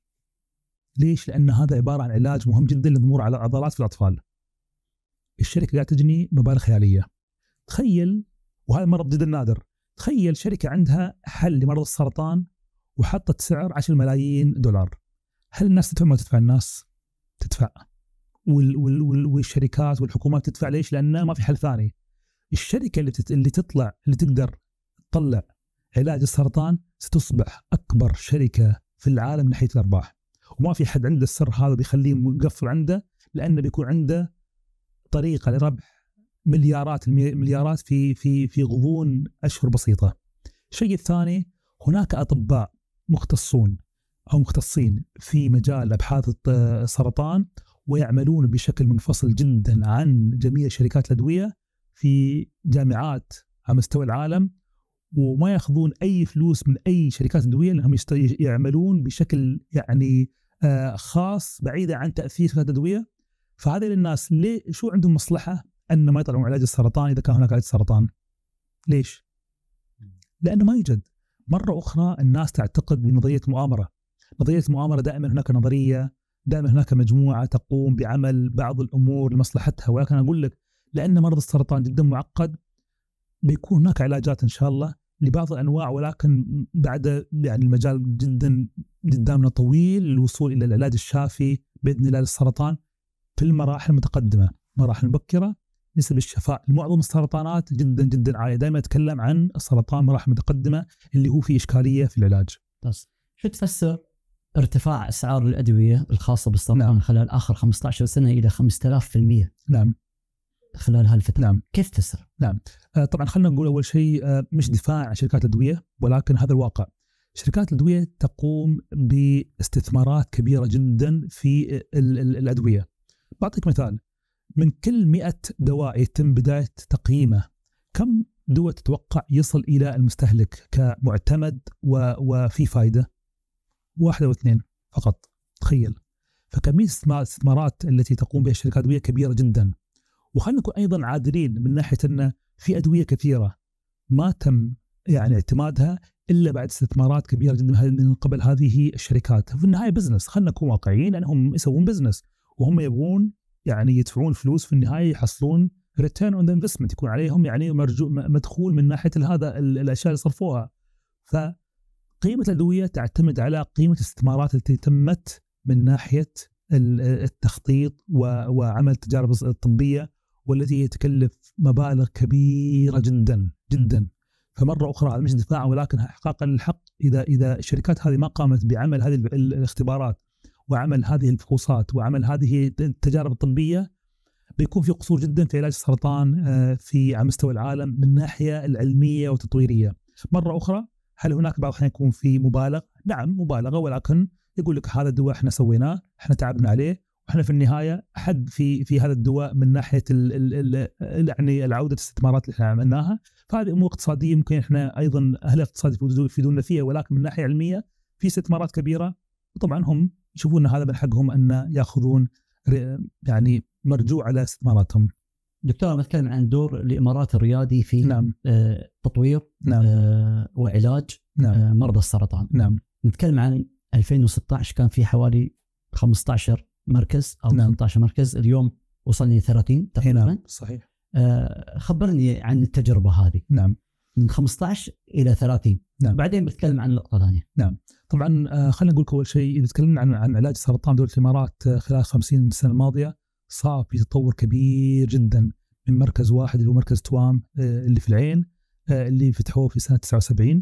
ليش؟ لأن هذا عبارة عن علاج مهم جدا لضمور على العضلات في الأطفال. الشركة قاعدة تجني مبالغ خيالية. تخيل وهذا مرض جدا نادر. تخيل شركة عندها حل لمرض السرطان وحطت سعر 10 ملايين دولار. هل الناس تدفع ما تدفع الناس؟ تدفع وال وال وال والشركات والحكومات تدفع ليش لأنه ما في حل ثاني الشركة اللي. اللي تطلع اللي تقدر تطلع علاج السرطان ستصبح أكبر شركة في العالم من ناحية الأرباح وما في حد عنده السر هذا بيخليه مقفل عنده لأنه بيكون عنده طريقة لربح مليارات المليارات في في في غضون أشهر بسيطة. الشيء الثاني هناك أطباء مختصون أو مختصين في مجال أبحاث السرطان ويعملون بشكل منفصل جدا عن جميع شركات الأدوية في جامعات على مستوى العالم وما يأخذون أي فلوس من أي شركات أدوية لأنهم يعملون بشكل يعني آه، خاص بعيدا عن تأثير شركات الأدوية. فهذه الناس ليه شو عندهم مصلحة أن ما يطلعون علاج السرطان إذا كان هناك علاج سرطان ليش؟ لأنه ما يوجد. مرة أخرى الناس تعتقد بنظرية مؤامرة. نظريه المؤامره دائما هناك نظرية دائما هناك مجموعة تقوم بعمل بعض الأمور لمصلحتها. ولكن أقول لك لأن مرض السرطان جدا معقد بيكون هناك علاجات إن شاء الله لبعض الأنواع ولكن بعد يعني المجال جدا قدامنا طويل للوصول إلى العلاج الشافي بإذن الله للسرطان في المراحل المتقدمة، مراحل مبكرة نسب الشفاء. لمعظم السرطانات جدا جدا عالية، دائما أتكلم عن السرطان مراحل متقدمة اللي هو في إشكالية في العلاج. شو تفسر؟ ارتفاع أسعار الأدوية الخاصة بالسرطان نعم. خلال آخر 15 سنة إلى 5000% نعم. خلال هالفترة. نعم. كيف تفسر؟ نعم. آه طبعا خلينا نقول أول شيء آه مش دفاع عن شركات الأدوية ولكن هذا الواقع. شركات الأدوية تقوم باستثمارات كبيرة جدا في ال ال الأدوية. بعطيك مثال. من كل 100 دواء يتم بداية تقييمه كم دواء تتوقع يصل إلى المستهلك كمعتمد وفي فائده؟ واحدة واثنين فقط. تخيل. فكمية الاستثمارات التي تقوم بها الشركات الادويه كبيرة جدا. وخلينا نكون أيضا عادلين من ناحية أن في أدوية كثيرة ما تم يعني اعتمادها إلا بعد استثمارات كبيرة جدا من قبل هذه الشركات. في النهاية business خلينا نكون واقعيين لأنهم يسوون business وهم يبغون يعني يدفعون فلوس في النهاية يحصلون return on investment يكون عليهم يعني مرجو مدخول من ناحية هذا الأشياء اللي صرفوها. فقيمه الأدوية تعتمد على قيمة الاستثمارات التي تمت من ناحية التخطيط وعمل التجارب الطبية والتي يتكلف مبالغ كبيرة جدا جدا فمرة أخرى هذا مش دفاع ولكن احقاقا للحق اذا إذا الشركات هذه ما قامت بعمل هذه الاختبارات وعمل هذه الفحوصات وعمل هذه التجارب الطبية بيكون في قصور جدا في علاج السرطان آه، في على مستوى العالم من الناحيه العلمية والتطويريه. مرة أخرى هل هناك بعض الأحيان يكون في مبالغ؟ نعم مبالغة ولكن يقول لك هذا الدواء إحنا سويناه، إحنا تعبنا عليه، إحنا في النهاية حد في في هذا الدواء من ناحية ال ال ال يعني العودة الاستثمارات اللي إحنا عملناها فهذه أمور اقتصادية ممكن إحنا أيضا أهل الاقتصاد يفيدونا فيها ولكن من ناحية علمية في استثمارات كبيرة وطبعا هم يشوفون هذا من حقهم أن يأخذون يعني مرجوع على استثماراتهم. دكتور بتكلم عن دور الإمارات الريادي في نعم. آه تطوير نعم. آه وعلاج نعم. آه مرضى السرطان. نعم. نتكلم عن 2016 كان في حوالي 15 مركز أو نعم. 18 مركز اليوم وصلني 30 تقريبا نعم صحيح خبرني عن التجربة هذه نعم من 15 إلى 30 نعم بعدين بتكلم عن نقطة ثانية نعم طبعا خلينا نقول أول شيء إذا تكلمنا عن عن علاج سرطان دوله الإمارات خلال 50 سنة الماضية صار في تطور كبير جدا من مركز واحد اللي هو مركز توام آه اللي في العين آه اللي فتحوه في سنة 79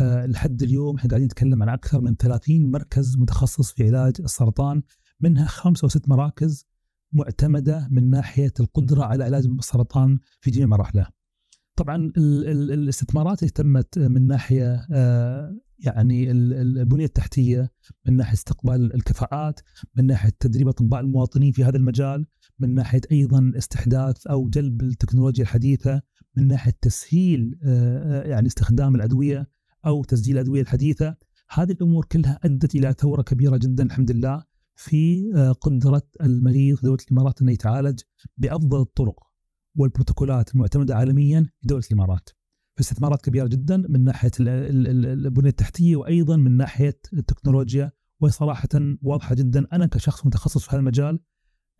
آه لحد اليوم إحنا قاعدين نتكلم عن أكثر من 30 مركز متخصص في علاج السرطان منها خمسة أو ست مراكز معتمدة من ناحية القدرة على علاج السرطان في جميع مراحله طبعا الاستثمارات اللي تمت من ناحية آه، يعني البنية التحتية من ناحية استقبال الكفاءات من ناحية تدريب أطباء المواطنين في هذا المجال من ناحية أيضا استحداث أو جلب التكنولوجيا الحديثة من ناحية تسهيل آه، آه، يعني استخدام الأدوية أو تسجيل الأدوية الحديثة. هذه الأمور كلها أدت إلى ثورة كبيرة جدا الحمد لله في آه، قدرة المريض في دولة الإمارات أنه يتعالج بأفضل الطرق والبروتوكولات المعتمدة عالميا في دولة الإمارات. فاستثمارات كبيرة جدا من ناحية البنية التحتية وأيضا من ناحية التكنولوجيا. وصراحة واضحة جدا أنا كشخص متخصص في هذا المجال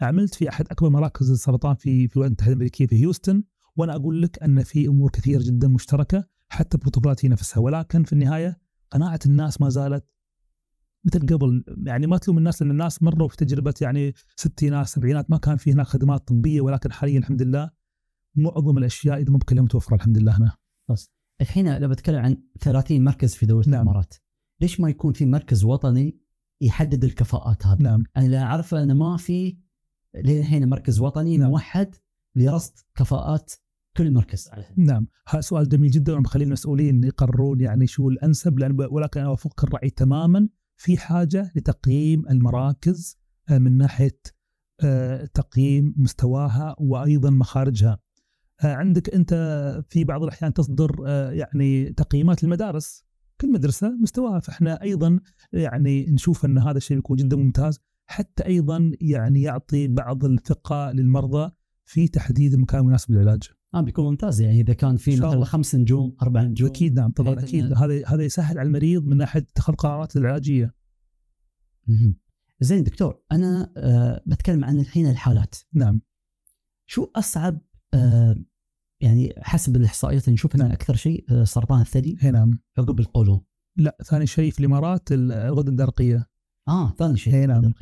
عملت في أحد أكبر مراكز السرطان في في الولايات المتحدة الأمريكية في هيوستن وأنا أقول لك أن في أمور كثيرة جدا مشتركة حتى بروتوكولات هي نفسها ولكن في النهاية قناعة الناس ما زالت مثل قبل يعني ما تلوم الناس ان الناس مروا في تجربة يعني ستينات سبعينات ما كان في هناك خدمات طبية ولكن حاليا الحمد لله معظم الأشياء إذا مو كلها متوفره الحمد لله هنا. بس الحين لو بتكلم عن 30 مركز في دولة نعم. الإمارات ليش ما يكون في مركز وطني يحدد الكفاءات هذه؟ نعم أنا اعرفه انه ما في للحين مركز وطني نعم. موحد لرصد كفاءات كل مركز على. نعم هذا سؤال جميل جدا وأنا بخلي المسؤولين يقررون يعني شو الأنسب لأن ب- ولكن أنا اوافقك الرأي تماما في حاجة لتقييم المراكز آه، من ناحية آه، تقييم مستواها وأيضا مخارجها. آه، عندك أنت في بعض الأحيان تصدر يعني تقييمات المدارس كل مدرسة مستواها فإحنا أيضا يعني نشوف أن هذا الشيء يكون جدا ممتاز حتى أيضا يعني يعطي بعض الثقة للمرضى في تحديد المكان المناسب للعلاج. آه بيكون ممتاز يعني إذا كان في مثلا. خمس نجوم أربع نجوم أكيد نعم طبعا أكيد إنه- هذا هذا يسهل على المريض من ناحية اتخاذ قرارات العلاجية. زين دكتور أنا آه بتكلم عن الحين الحالات نعم شو أصعب آه يعني حسب الإحصائيات اللي نشوفها نعم. نعم. أكثر شيء آه سرطان الثدي هي نعم عقب القولون لا ثاني شيء في الإمارات الغده الدرقية آه ثاني شيء إي نعم.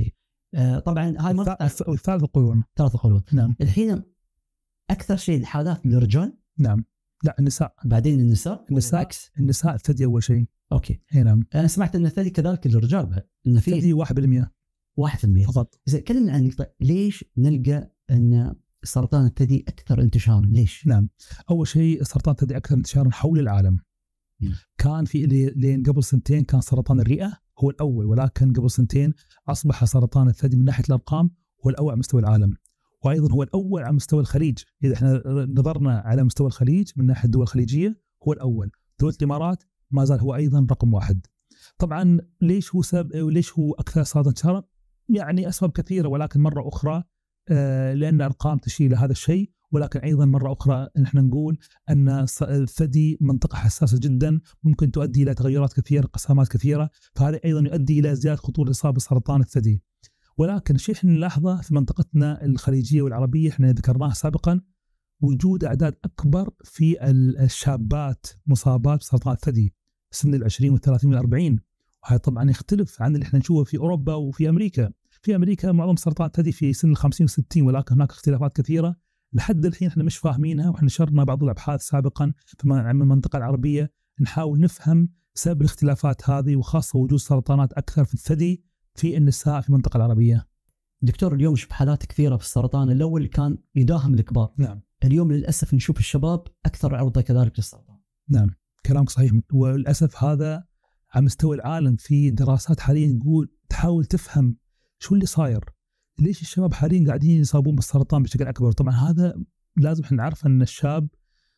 آه طبعا هاي منطقة الث- والثالث القولون ثلاث قولون نعم. الحين أكثر شيء الحالات للرجال؟ نعم. لا النساء. بعدين النساء؟ النساء. عكس النساء الثدي أول شيء. أوكي. هي نعم. أنا سمعت أن الثدي كذلك للرجال بعد. انه في الثدي 1% 1% فقط. زين كلمنا عن ليش نلقى أن سرطان الثدي أكثر انتشارا؟ ليش؟ نعم. أول شيء سرطان الثدي أكثر انتشارا حول العالم. مم. كان في لي- لين قبل سنتين كان سرطان الرئة. هو الأول ولكن قبل سنتين أصبح سرطان الثدي من ناحية الأرقام هو الأول على مستوى العالم. وأيضا هو الأول على مستوى الخليج. إذا إحنا نظرنا على مستوى الخليج من ناحية الدول الخليجية هو الأول. دوله الإمارات ما زال هو أيضا رقم واحد. طبعا ليش هو سبب ليش هو أكثر سرطان انتشارا يعني أسباب كثيرة ولكن مرة أخرى آه، لأن ارقام تشير إلى هذا الشيء. ولكن أيضا مرة أخرى نحن نقول أن الثدي منطقة حساسة جدا ممكن تؤدي إلى تغيرات كثيرة قسامات كثيرة فهذا أيضا يؤدي إلى زيادة خطورة الاصابه بسرطان الثدي. ولكن الشيء إحنا نلاحظه في منطقتنا الخليجية والعربية إحنا ذكرناه سابقا وجود أعداد أكبر في ال- الشابات مصابات بسرطان الثدي سن ال 20 وال 30 وال 40 وهذا طبعا يختلف عن اللي إحنا نشوفه في أوروبا وفي أمريكا. في أمريكا معظم سرطان الثدي في سن ال 50 و 60 ولكن هناك اختلافات كثيرة. لحد الحين إحنا مش فاهمينها وإحنا نشرنا بعض الأبحاث سابقا في من المنطقة العربية. نحاول نفهم سبب الاختلافات هذه وخاصة وجود سرطانات أكثر في الثدي في النساء في المنطقة العربية. دكتور اليوم نشوف حالات كثيرة في السرطان. الأول كان يداهم الكبار. نعم. اليوم للأسف نشوف الشباب أكثر عرضة كذلك للسرطان. نعم. كلامك صحيح. وللأسف هذا على مستوى العالم في دراسات حاليا تقول تحاول تفهم شو اللي صاير. ليش الشباب حاليا قاعدين يصابون بالسرطان بشكل أكبر؟ طبعا هذا لازم إحنا نعرف إن الشاب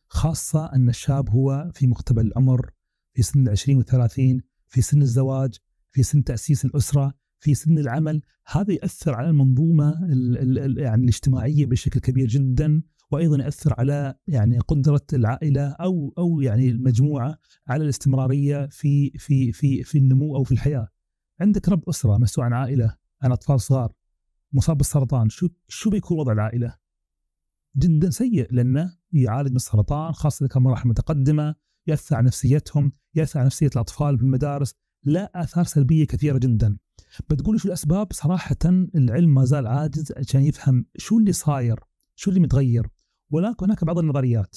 خاصة إن الشاب هو في مقتبل العمر في سن العشرين والثلاثين في سن الزواج في سن تأسيس الأسرة في سن العمل. هذا ياثر على المنظومة ال ال ال يعني الاجتماعية بشكل كبير جدا وأيضا ياثر على يعني قدرة العائلة أو أو يعني المجموعة على الاستمرارية في في في في النمو أو في الحياة. عندك رب أسرة مسؤول عن عائلة عن أطفال صغار. مصاب بالسرطان شو شو بيكون وضع العائلة؟ جدا سيء لأنه يعالج من السرطان خاصة إذا كان مراحل متقدمة يأثر على نفسيتهم، يأثر على نفسية الأطفال في المدارس، لا آثار سلبية كثيرة جدا. بتقول شو الأسباب؟ صراحة العلم ما زال عاجز عشان يفهم شو اللي صاير، شو اللي متغير، ولكن هناك بعض النظريات.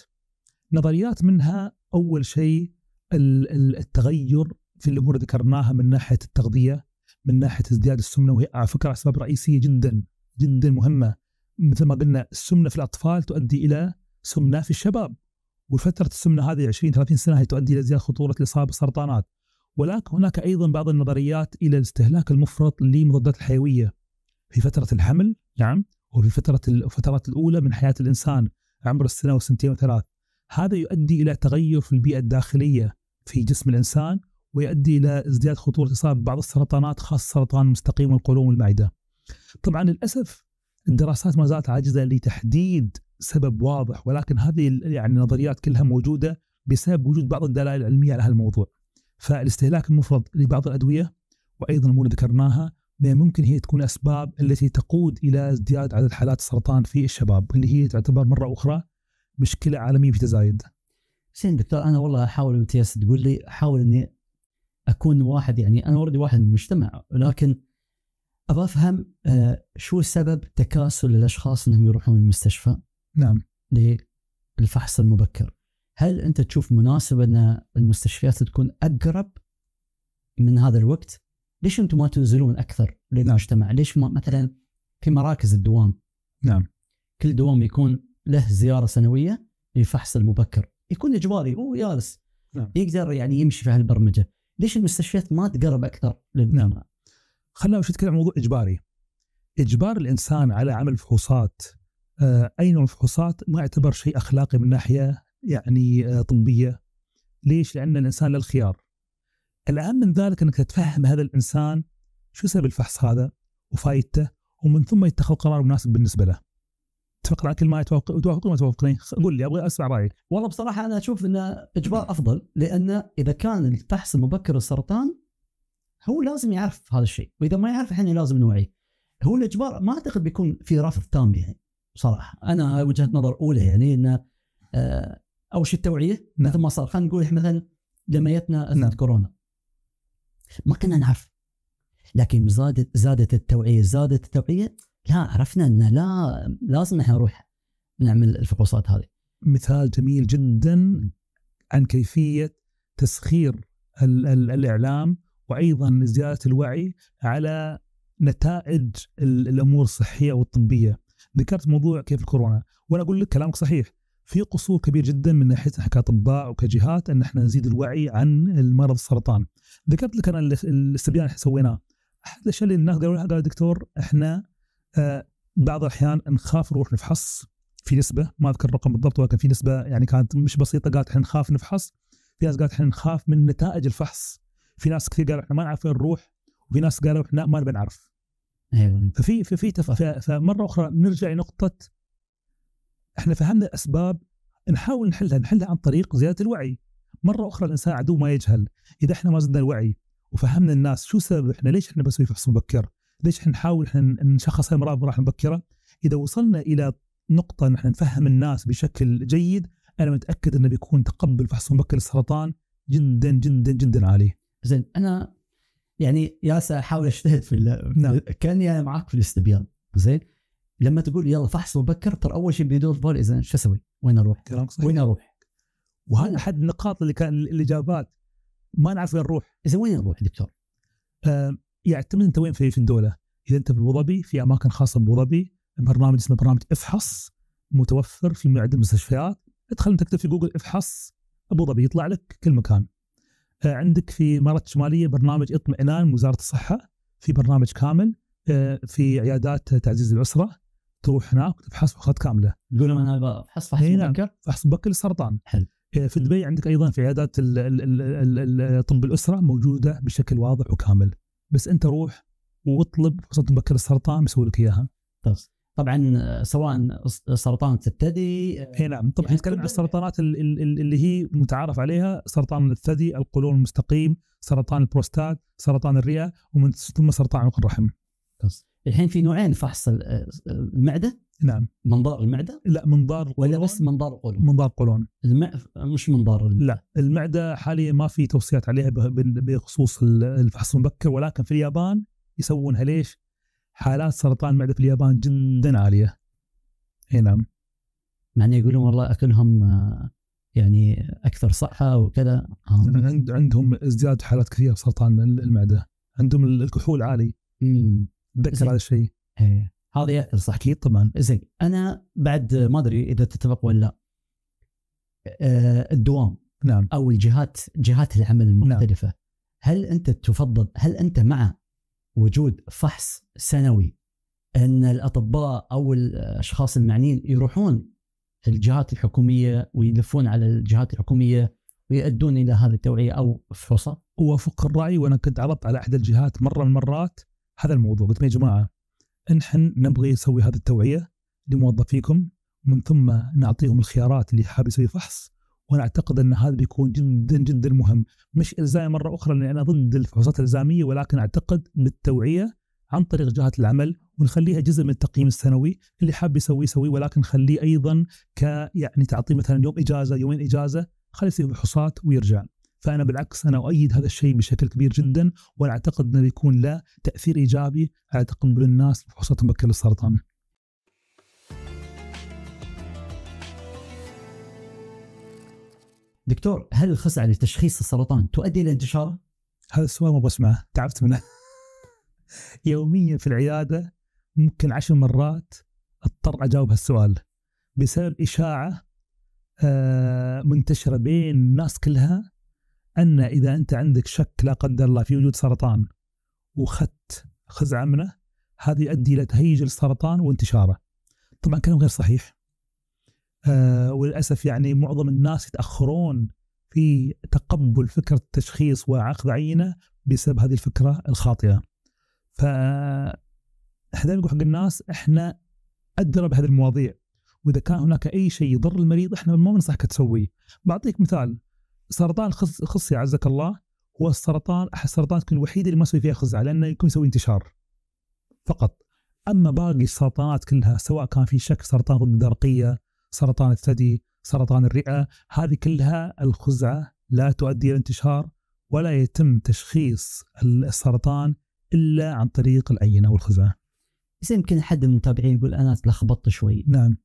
نظريات منها أول شيء ال- ال- التغير في الأمور اللي ذكرناها من ناحية التغذية، من ناحية ازدياد السمنة وهي على فكرة أسباب رئيسية جدا جدا مهمة. مثل ما قلنا السمنة في الأطفال تؤدي إلى سمنة في الشباب. وفترة السمنة هذه 20 30 سنة هي تؤدي إلى زيادة خطورة الإصابة بالسرطانات. ولكن هناك أيضا بعض النظريات إلى الاستهلاك المفرط للمضادات الحيوية في فترة الحمل نعم وفي فترة الفترات الأولى من حياة الإنسان عمر السنة وسنتين وثلاث هذا يؤدي إلى تغير في البيئة الداخلية في جسم الإنسان ويؤدي إلى ازدياد خطورة الاصابه ببعض السرطانات خاصة سرطان المستقيم والقولون والمعدة. طبعا للأسف الدراسات ما زالت عاجزة لتحديد سبب واضح ولكن هذه يعني النظريات كلها موجودة بسبب وجود بعض الدلائل العلمية على هذا الموضوع. فالاستهلاك المفرط لبعض الأدوية وأيضا الأمور اللي ذكرناها ممكن هي تكون أسباب التي تقود إلى ازدياد عدد حالات السرطان في الشباب اللي هي تعتبر مرة أخرى مشكلة عالمية في تزايد. زين دكتور أنا والله أحاول انت تقول لي أحاول أني أكون واحد يعني أنا أوريدي واحد من المجتمع ولكن أبغى أفهم آه شو سبب تكاسل الأشخاص إنهم يروحون المستشفى؟ نعم. للفحص المبكر. هل أنت تشوف مناسب إن المستشفيات تكون أقرب من هذا الوقت؟ ليش أنتم ما تنزلون أكثر للمجتمع؟ نعم. ليش ما مثلا في مراكز الدوام؟ نعم. كل دوام يكون له زيارة سنوية للفحص المبكر. يكون إجباري هو جالس نعم. يقدر يعني يمشي في هالبرمجة. ليش المستشفيات ما تقرب أكثر للمجتمع نعم. خلينا شيء نتكلم عن موضوع إجباري إجبار الإنسان على عمل فحوصات آه، اي نوع الفحوصات ما يعتبر شيء أخلاقي من ناحية يعني آه، طبية ليش؟ لأن الإنسان له الخيار الاهم من ذلك أنك تفهم هذا الإنسان شو سبب الفحص هذا وفائدته ومن ثم يتخذ قرار مناسب بالنسبة له. تفق على كل ما توافقني ما توافقني قول لي أبغى أسمع رأيك. والله بصراحة أنا أشوف ان إجبار أفضل لأن إذا كان الفحص المبكر للسرطان هو لازم يعرف هذا الشيء وإذا ما يعرف إحنا لازم نوعيه. هو الإجبار ما أعتقد بيكون في رفض تام يعني صراحة أنا وجهة نظر أولى يعني انه آه، أول شيء التوعية مثل ما صار خلينا نقول مثلا لما جتنا أزمة نعم. كورونا ما كنا نعرف لكن زادت زادت التوعية زادت التوعية لا عرفنا ان لا لازم نحن نروح نعمل الفحوصات هذه. مثال جميل جدا عن كيفية تسخير ال ال الإعلام وأيضا زياده الوعي على نتائج الأمور الصحية والطبية. ذكرت موضوع كيف الكورونا. وأنا أقول لك كلامك صحيح. في قصور كبير جدا من ناحية كاطباء وكجهات إن إحنا نزيد الوعي عن المرض السرطان. ذكرت لك أنا الاستبيان اللي سويناه. أحد الأشياء اللي الناس قالوا قال دكتور إحنا آه بعض الأحيان نخاف نروح نفحص في نسبة ما أذكر الرقم بالضبط ولكن في نسبة يعني كانت مش بسيطة قالت إحنا نخاف نفحص. في ناس قالت إحنا نخاف من نتائج الفحص. في ناس كثير قالوا إحنا ما نعرف وين نروح وفي ناس قالوا إحنا ما نبي نعرف. أيوه. ففي في في فمرة أخرى نرجع لنقطة إحنا فهمنا الاسباب نحاول نحلها نحلها عن طريق زيادة الوعي. مرة أخرى الإنسان عدو ما يجهل. إذا إحنا ما زدنا الوعي وفهمنا الناس شو سبب إحنا ليش إحنا بنسوي فحص مبكر؟ ليش إحنا نحاول إحنا نشخص الامراض بمراحل مبكرة إذا وصلنا إلى نقطة إن إحنا نفهم الناس بشكل جيد أنا متأكد إنه بيكون تقبل فحص مبكر للسرطان جدا جدا جدا عالي زين أنا يعني ياسا أحاول أجتهد في نعم. كأني أنا معاك في الاستبيان زين لما تقول يلا فحص مبكر ترى أول شيء بيدور في بالي إذا شو أسوي؟ وين أروح؟ كلام صحيح وين أروح؟ وهذا أحد النقاط اللي كان الاجابات ما نعرف وين نروح إذا وين نروح دكتور؟ آه يعتمد أنت وين في في الدولة. إذا أنت في ابو ظبي في أماكن خاصة بأبو ظبي برنامج اسمه برنامج إفحص متوفر في عده مستشفيات. ادخل تكتب في جوجل إفحص أبو ظبي يطلع لك كل مكان. آه عندك في الامارات الشمالية برنامج اطمئنان وزارة الصحة في برنامج كامل. آه في عيادات تعزيز الأسرة. تروح هناك تفحص فحوصات كاملة. تقول أنا فحص فحص نعم. مبكر؟ فحص مبكر للسرطان. حلو. آه، في دبي عندك أيضا في عيادات طب الأسرة موجودة بشكل واضح وكامل. بس أنت روح واطلب فحوصات مبكر للسرطان بيسوي لك إياها. طبعا آه، سواء سرطان الثدي إي نعم. طبعا يعني نتكلم عن السرطانات اللي هي متعارف عليها سرطان الثدي القولون المستقيم سرطان البروستات سرطان الرئة ومن ثم سرطان عنق الرحم الحين في نوعين فحص المعدة. نعم. منظار المعدة؟ لا منظار ولا بس منظار القولون؟ منظار القولون. المع... مش منظار. لا المعدة حاليا ما في توصيات عليها بخصوص الفحص المبكر ولكن في اليابان يسوونها. ليش؟ حالات سرطان المعدة في اليابان جدا عالية. إي نعم. مع إنه يقولون والله أكلهم آه، يعني أكثر صحة وكذا. عندهم ازدياد حالات كثيرة سرطان المعدة. عندهم الكحول عالي. امم تذكر هذا الشيء. إيه. هذا ياثر صح أكيد طبعا زين أنا بعد ما أدري إذا تتفق ولا لا أه الدوام نعم أو الجهات جهات العمل المختلفة نعم. هل أنت تفضل هل أنت مع وجود فحص سنوي أن الأطباء أو الأشخاص المعنيين يروحون الجهات الحكومية ويلفون على الجهات الحكومية ويؤدون إلى هذه التوعية أو فحوصات؟ اوافق الرأي وأنا كنت عرضت على احد الجهات مرة من المرات هذا الموضوع قلت يا جماعة نحن نبغي نسوي هذه التوعية لموظفيكم ومن ثم نعطيهم الخيارات اللي حاب يسوي فحص وأنا اعتقد أن هذا بيكون جدا جدا مهم. مش إلزام مرة أخرى لاني أنا ضد الفحوصات الإلزامية ولكن أعتقد بالتوعيه عن طريق جهات العمل ونخليها جزء من التقييم السنوي اللي حاب يسويه يسويه ولكن خليه أيضا ك يعني تعطيه مثلا يوم إجازة يومين إجازة خليه يصير فحوصات ويرجع. فأنا بالعكس أنا أؤيد هذا الشيء بشكل كبير جدا وأنا اعتقد إنه بيكون له تأثير إيجابي على تقبل الناس بفحوصات مبكره للسرطان. دكتور هل الخزعه لتشخيص السرطان تؤدي إلى انتشاره؟ هذا السؤال ما بسمعه تعبت منه. يوميا في العيادة ممكن عشر مرات أضطر أجاوب هالسؤال بسبب إشاعة آه، منتشرة بين الناس كلها أن إذا أنت عندك شك لا قدر الله في وجود سرطان وخدت خزعة منه هذا يؤدي إلى تهيج السرطان وانتشاره. طبعا كلام غير صحيح. آه وللأسف يعني معظم الناس يتأخرون في تقبل فكرة التشخيص واخذ عينة بسبب هذه الفكرة الخاطئة. ف إحنا نقول حق الناس إحنا أدرى بهذه المواضيع وإذا كان هناك أي شيء يضر المريض إحنا ما بننصحك تسويه. بعطيك مثال سرطان الخصي عزك الله هو السرطان احد السرطانات الوحيده اللي ما يسوي فيها خزعة لأنه يكون يسوي انتشار فقط أما باقي السرطانات كلها سواء كان في شك سرطان غده الدرقية سرطان الثدي سرطان الرئة هذه كلها الخزعة لا تؤدي إلى انتشار ولا يتم تشخيص السرطان إلا عن طريق العينه والخزعة. بس يمكن حد من المتابعين يقول أنا تلخبطت شوي. نعم.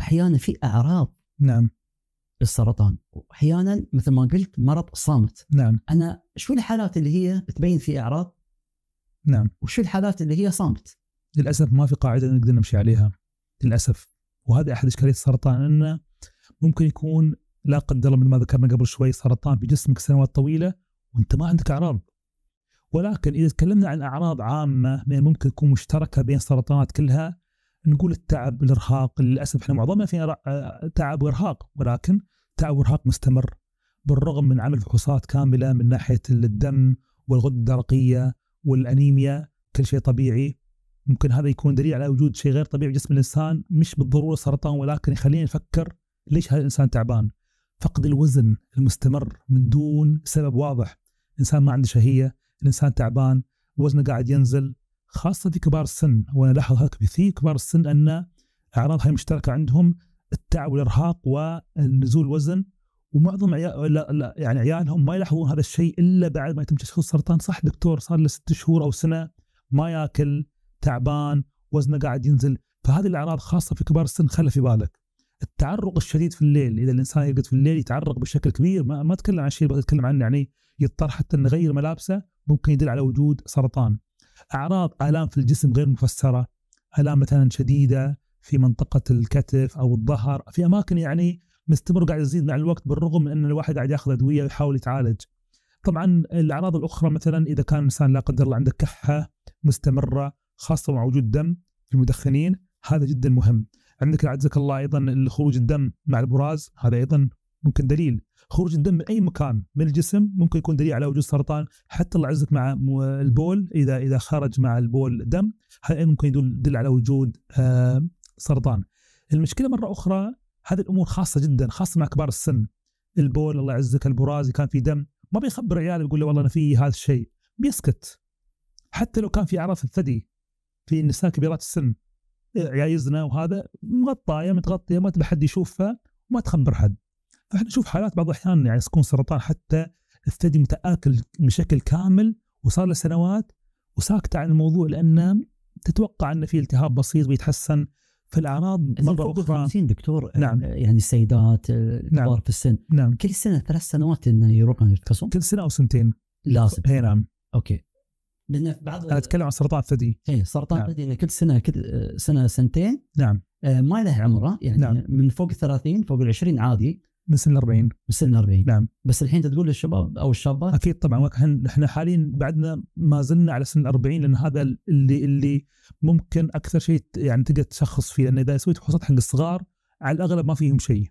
أحيانا في أعراض نعم للسرطان وأحيانا مثل ما قلت مرض صامت. نعم. أنا شو الحالات اللي هي تبين في إعراض؟ نعم. وشو الحالات اللي هي صامت؟ للأسف ما في قاعدة نقدر نمشي عليها. للأسف. وهذا أحد إشكالية السرطان إنه ممكن يكون لا قدر الله مثل ما ذكرنا قبل شوي سرطان في جسمك سنوات طويلة وأنت ما عندك أعراض. ولكن إذا تكلمنا عن أعراض عامة ممكن تكون مشتركة بين السرطانات كلها نقول التعب الإرهاق للأسف إحنا معظمنا فينا تعب وإرهاق ولكن تعب وإرهاق مستمر بالرغم من عمل فحوصات كاملة من ناحية الدم والغدة الدرقية والأنيميا كل شيء طبيعي. ممكن هذا يكون دليل على وجود شيء غير طبيعي في جسم الإنسان مش بالضرورة سرطان ولكن يخلينا نفكر ليش هذا الإنسان تعبان. فقد الوزن المستمر من دون سبب واضح. الانسان ما عنده شهية الإنسان تعبان وزنه قاعد ينزل خاصة كبار السن. وأنا لاحظ هذا في كبار السن أن أعراض هاي مشتركة عندهم التعب والإرهاق والنزول وزن ومعظم عيال يعني عيالهم ما يلاحظون هذا الشيء إلا بعد ما يتم تشخيص السرطان. صح دكتور صار له ست شهور أو سنة ما ياكل تعبان وزنه قاعد ينزل. فهذه الأعراض خاصة في كبار السن خلى في بالك. التعرق الشديد في الليل إذا الإنسان يرقد في الليل يتعرق بشكل كبير ما, ما أتكلم عن شيء بتكلم عنه يعني يضطر حتى إنه يغير ملابسه ممكن يدل على وجود سرطان. أعراض آلام في الجسم غير مفسرة آلام مثلا شديدة في منطقة الكتف أو الظهر في أماكن يعني مستمر قاعد يزيد مع الوقت بالرغم من أن الواحد قاعد ياخذ أدوية ويحاول يتعالج. طبعا الأعراض الأخرى مثلا إذا كان الإنسان لا قدر الله عنده كحة مستمرة خاصة مع وجود دم في المدخنين هذا جدا مهم. عندك عزك الله أيضا خروج الدم مع البراز هذا أيضا ممكن دليل. خروج الدم من أي مكان من الجسم ممكن يكون دليل على وجود سرطان حتى الله يعزك مع البول إذا إذا خرج مع البول دم هذا ممكن يدل على وجود سرطان. المشكلة مرة أخرى هذه الأمور خاصة جدا خاصة مع كبار السن. البول الله يعزك البراز كان في دم ما بيخبر عياله بيقول له والله أنا في هذا الشيء. بيسكت. حتى لو كان في أعراض الثدي في النساء كبيرات السن عيايزنا وهذا مغطايه متغطية ما تبي حد يشوفها وما تخبر حد. فاحنا نشوف حالات بعض الأحيان يعني تكون سرطان حتى الثدي متآكل بشكل كامل وصار له سنوات وساكتة عن الموضوع لأن تتوقع ان في التهاب بسيط بيتحسن في الأعراض مرة أخرى. 50 دكتور نعم. يعني السيدات الكبار نعم. في السن نعم. كل سنة ثلاث سنوات إنه يروحون يفحصون كل سنة أو سنتين. لازم. اي نعم. okay. لأن بعض أنا أتكلم عن سرطان الثدي. اي سرطان نعم. الثدي كل سنة كل سنة سنتين نعم. آه ما له عمره يعني نعم. من فوق ال 30 فوق ال 20 عادي. من سن ال 40 من سن ال 40 نعم. بس الحين تقول للشباب أو الشابات؟ أكيد طبعا. إحنا حاليا بعدنا ما زلنا على سن ال 40 لأن هذا اللي اللي ممكن أكثر شيء يعني تقدر تشخص فيه. لأن إذا سويت فحوصات حق الصغار على الأغلب ما فيهم شيء.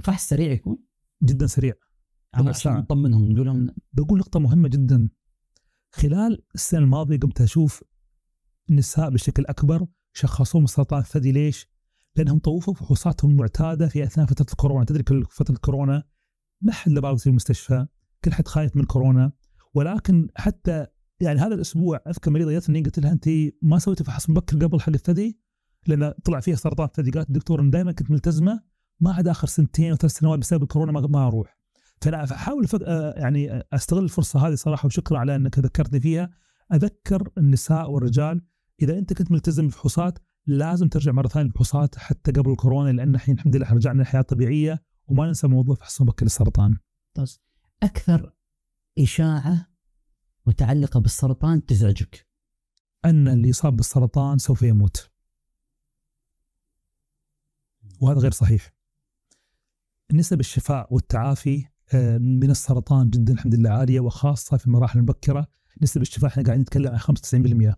فحص سريع يكون؟ جدا سريع. عشان نطمنهم نقول لهم بقول نقطة مهمة جدا. خلال السنة الماضية قمت أشوف نساء بشكل أكبر شخصوهم سرطان الثدي ليش؟ لأنهم طوفوا فحوصاتهم المعتادة في أثناء فترة الكورونا تدري كل فترة الكورونا ما حد باغي يصير المستشفى كل حد خايف من كورونا ولكن حتى يعني هذا الأسبوع أذكر مريضة جتني قلت لها أنت ما سويتي فحص مبكر قبل حق الثدي؟ لأن طلع فيها سرطان ثدي قالت الدكتور أنا دائما كنت ملتزمة ما عدا آخر سنتين أو ثلاث سنوات بسبب الكورونا ما, أروح. فأنا أحاول يعني أستغل الفرصة هذه صراحة وشكرا على إنك ذكرتني فيها أذكر النساء والرجال إذا أنت كنت ملتزم بفحوصات لازم ترجع مرة ثانية الفحوصات حتى قبل الكورونا لأن الحين الحمد لله رجعنا للحياة الطبيعية وما ننسى موضوع فحص مبكر للسرطان. أكثر إشاعة متعلقة بالسرطان تزعجك؟ أن اللي يصاب بالسرطان سوف يموت. وهذا غير صحيح. نسب الشفاء والتعافي آه، من السرطان جدا الحمد لله عالية وخاصة في المراحل المبكرة نسب الشفاء إحنا قاعدين نتكلم عن 95%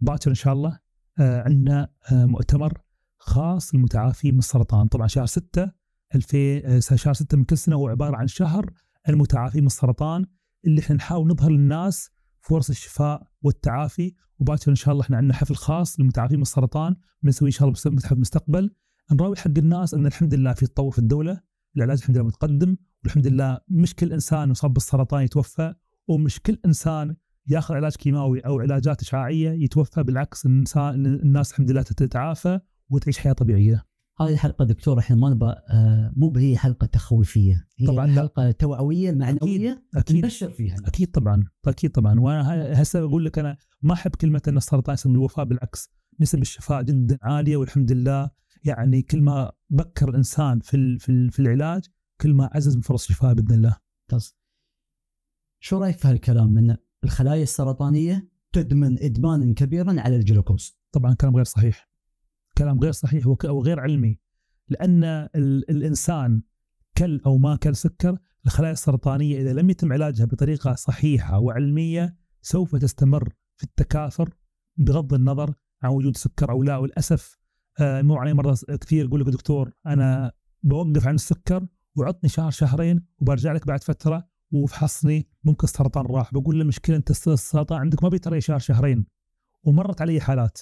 باكر إن شاء الله عندنا آه، مؤتمر خاص للمتعافي من السرطان. طبعا شهر 6 2000 شهر 6 من كل سنة هو عبارة عن شهر المتعافي من السرطان اللي إحنا نحاول نظهر للناس فرص الشفاء والتعافي. وباكر إن شاء الله إحنا عندنا حفل خاص للمتعافي من السرطان بنسوي إن شاء الله في المستقبل نراوي حق الناس إن الحمد لله في تطور في الدولة العلاج الحمد لله متقدم والحمد لله مش كل إنسان يصاب بالسرطان يتوفى ومش كل إنسان ياخذ علاج كيماوي أو علاجات اشعاعيه يتوفى بالعكس الانسان الناس الحمد لله تتعافى وتعيش حياة طبيعية. هذه الحلقة دكتور إحنا ما نبغى آه مو هي حلقة تخويفية. هي طبعا حلقة توعوية معنوية أكيد. نبشر فيها. أكيد طبعا أكيد طبعا. وأنا هسه بقول لك أنا ما أحب كلمة إن السرطان يسبب الوفاه بالعكس. نسب الشفاء جدا عالية والحمد لله. يعني كل ما بكر الإنسان في في في العلاج كل ما عزز من فرص الشفاء بإذن الله. شو رأيك في هالكلام؟ من الخلايا السرطانية تدمن ادمانا كبيرا على الجلوكوز؟ طبعا كلام غير صحيح. كلام غير صحيح وغير علمي لأن الإنسان كل أو ما كل سكر الخلايا السرطانية إذا لم يتم علاجها بطريقة صحيحة وعلمية سوف تستمر في التكاثر بغض النظر عن وجود سكر أو لا وللأسف آه، مو علي مرضى كثير يقول لك دكتور أنا بوقف عن السكر وعطني شهر شهرين وبرجع لك بعد فترة وفحصني ممكن السرطان راح بقول له المشكلة أنت السرطان عندك ما بيترى شهر شهرين. ومرت علي حالات.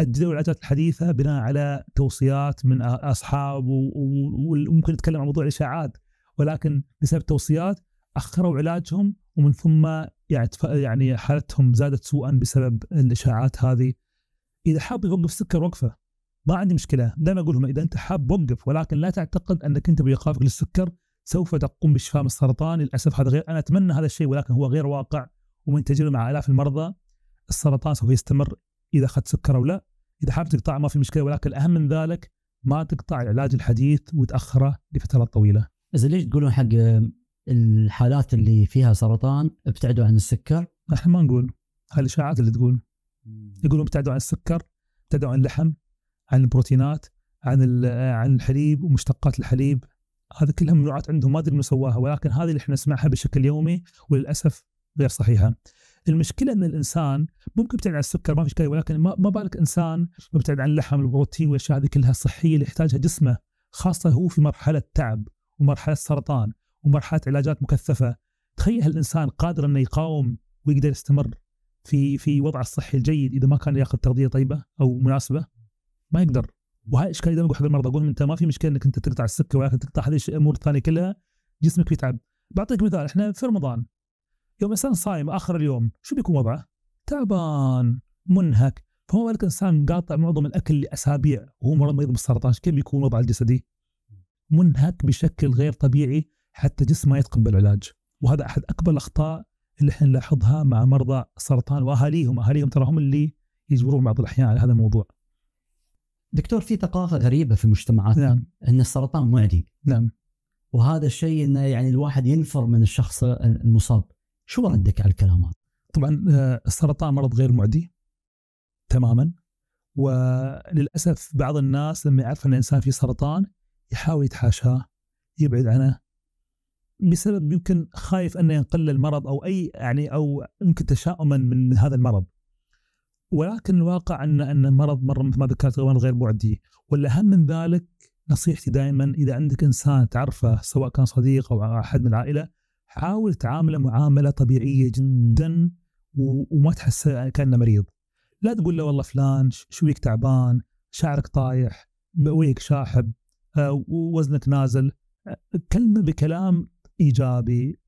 الجدول العلاجات الحديثة بناء على توصيات من أصحاب وممكن نتكلم عن موضوع الإشاعات. ولكن بسبب توصيات أخروا علاجهم ومن ثم يعني يعني حالتهم زادت سوءا بسبب الإشاعات هذه. إذا حاب يوقف السكر وقفة ما عندي مشكلة. دائما أقول لهم إذا أنت حاب وقف ولكن لا تعتقد أنك أنت بايقافك للسكر سوف تقوم بشفاء من السرطان للأسف هذا غير أنا أتمنى هذا الشيء ولكن هو غير واقع ومن تجربة مع آلاف المرضى السرطان سوف يستمر إذا أخذت سكر أو لا. إذا حاب تقطع ما في مشكلة ولكن الأهم من ذلك ما تقطع العلاج الحديث وتاخره لفترات طويلة. إذا ليش تقولون حق الحالات اللي فيها سرطان ابتعدوا عن السكر؟ إحنا ما نقول. هذه الإشاعات اللي تقول. يقولون ابتعدوا عن السكر ابتعدوا عن اللحم عن البروتينات عن عن الحليب ومشتقات الحليب. هذا كلها ممنوعات عندهم ما أدري من سواها ولكن هذه اللي إحنا نسمعها بشكل يومي وللأسف غير صحيحة. المشكلة إن الإنسان ممكن يبتعد عن السكر ما في اشكال ولكن ما, ما بالك إنسان مبتعد عن اللحم البروتين والأشياء هذه كلها الصحيه اللي يحتاجها جسمه خاصة هو في مرحلة تعب ومرحلة سرطان ومرحلة علاجات مكثفة. تخيل الإنسان قادر إنه يقاوم ويقدر يستمر في في وضعه الصحي الجيد إذا ما كان يأخذ تغذية طيبة أو مناسبة؟ ما يقدر. وهاي إشكالية دائما أقول حق المرضى. أقول أنت ما في مشكلة إنك أنت تقطع السكر ولكن تقطع هذه الأمور الثانية كلها جسمك بيتعب. بعطيك مثال إحنا في رمضان يوم إنسان صايم آخر اليوم شو بيكون وضعه؟ تعبان منهك. فما بالك إنسان قاطع معظم الأكل لأسابيع وهو مريض بالسرطان كيف بيكون وضعه الجسدي؟ منهك بشكل غير طبيعي حتى جسمه يتقبل العلاج. وهذا أحد أكبر الأخطاء اللي إحنا نلاحظها مع مرضى السرطان وأهاليهم. أهاليهم ترى هم اللي يجبرون بعض الأحيان على هذا الموضوع. دكتور في ثقافه غريبة في مجتمعاتنا نعم. إن السرطان معدي. نعم. وهذا الشيء إنه يعني الواحد ينفر من الشخص المصاب. شو ردك على الكلام هذا؟ طبعا آه، السرطان مرض غير معدي تماما. وللأسف بعض الناس لما يعرف إن الإنسان فيه سرطان يحاول يتحاشاه يبعد عنه بسبب يمكن خايف إنه ينقل المرض أو أي يعني أو يمكن تشاؤما من هذا المرض. ولكن الواقع ان أن المرض مره مثل ما ذكرت مرض غير معدي والاهم من ذلك؟ نصيحتي دائما إذا عندك إنسان تعرفه سواء كان صديق أو أحد من العائلة حاول تعامله معاملة طبيعية جدا وما تحس كأنه مريض. لا تقول له والله فلان شويك تعبان شعرك طايح وجهك شاحب آه، ووزنك نازل. كلمة بكلام إيجابي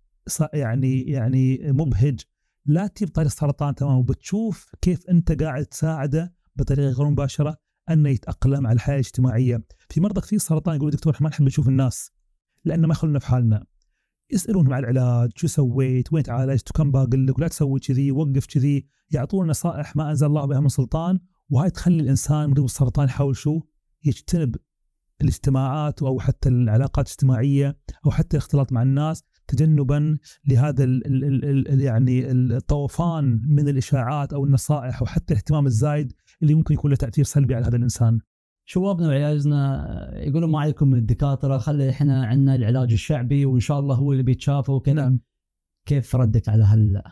يعني يعني مبهج. لا تجيب طريق السرطان تمام وبتشوف كيف أنت قاعد تساعده بطريقة غير مباشرة أنه يتأقلم على الحياة الاجتماعية. في مرضى كثير سرطان يقول دكتور ما نحب نشوف الناس لأن ما يخلونا في حالنا. يسألونهم على العلاج شو سويت وين تعالجت وكم باقي لك ولا تسوي كذي وقف كذي يعطون نصائح ما أنزل الله بها من سلطان وهاي تخلي الإنسان مريض السرطان يحاول شو؟ يجتنب الاجتماعات أو حتى العلاقات الاجتماعية أو حتى الاختلاط مع الناس. تجنبا لهذا ال ال ال ال يعني الطوفان من الإشاعات أو النصائح أو حتى الاهتمام الزايد اللي ممكن يكون له تأثير سلبي على هذا الإنسان. شبابنا وعيالنا يقولون ما عليكم من الدكاترة خلي إحنا عندنا العلاج الشعبي وإن شاء الله هو اللي بيتشافى وكذا. نعم. كيف ردك على هال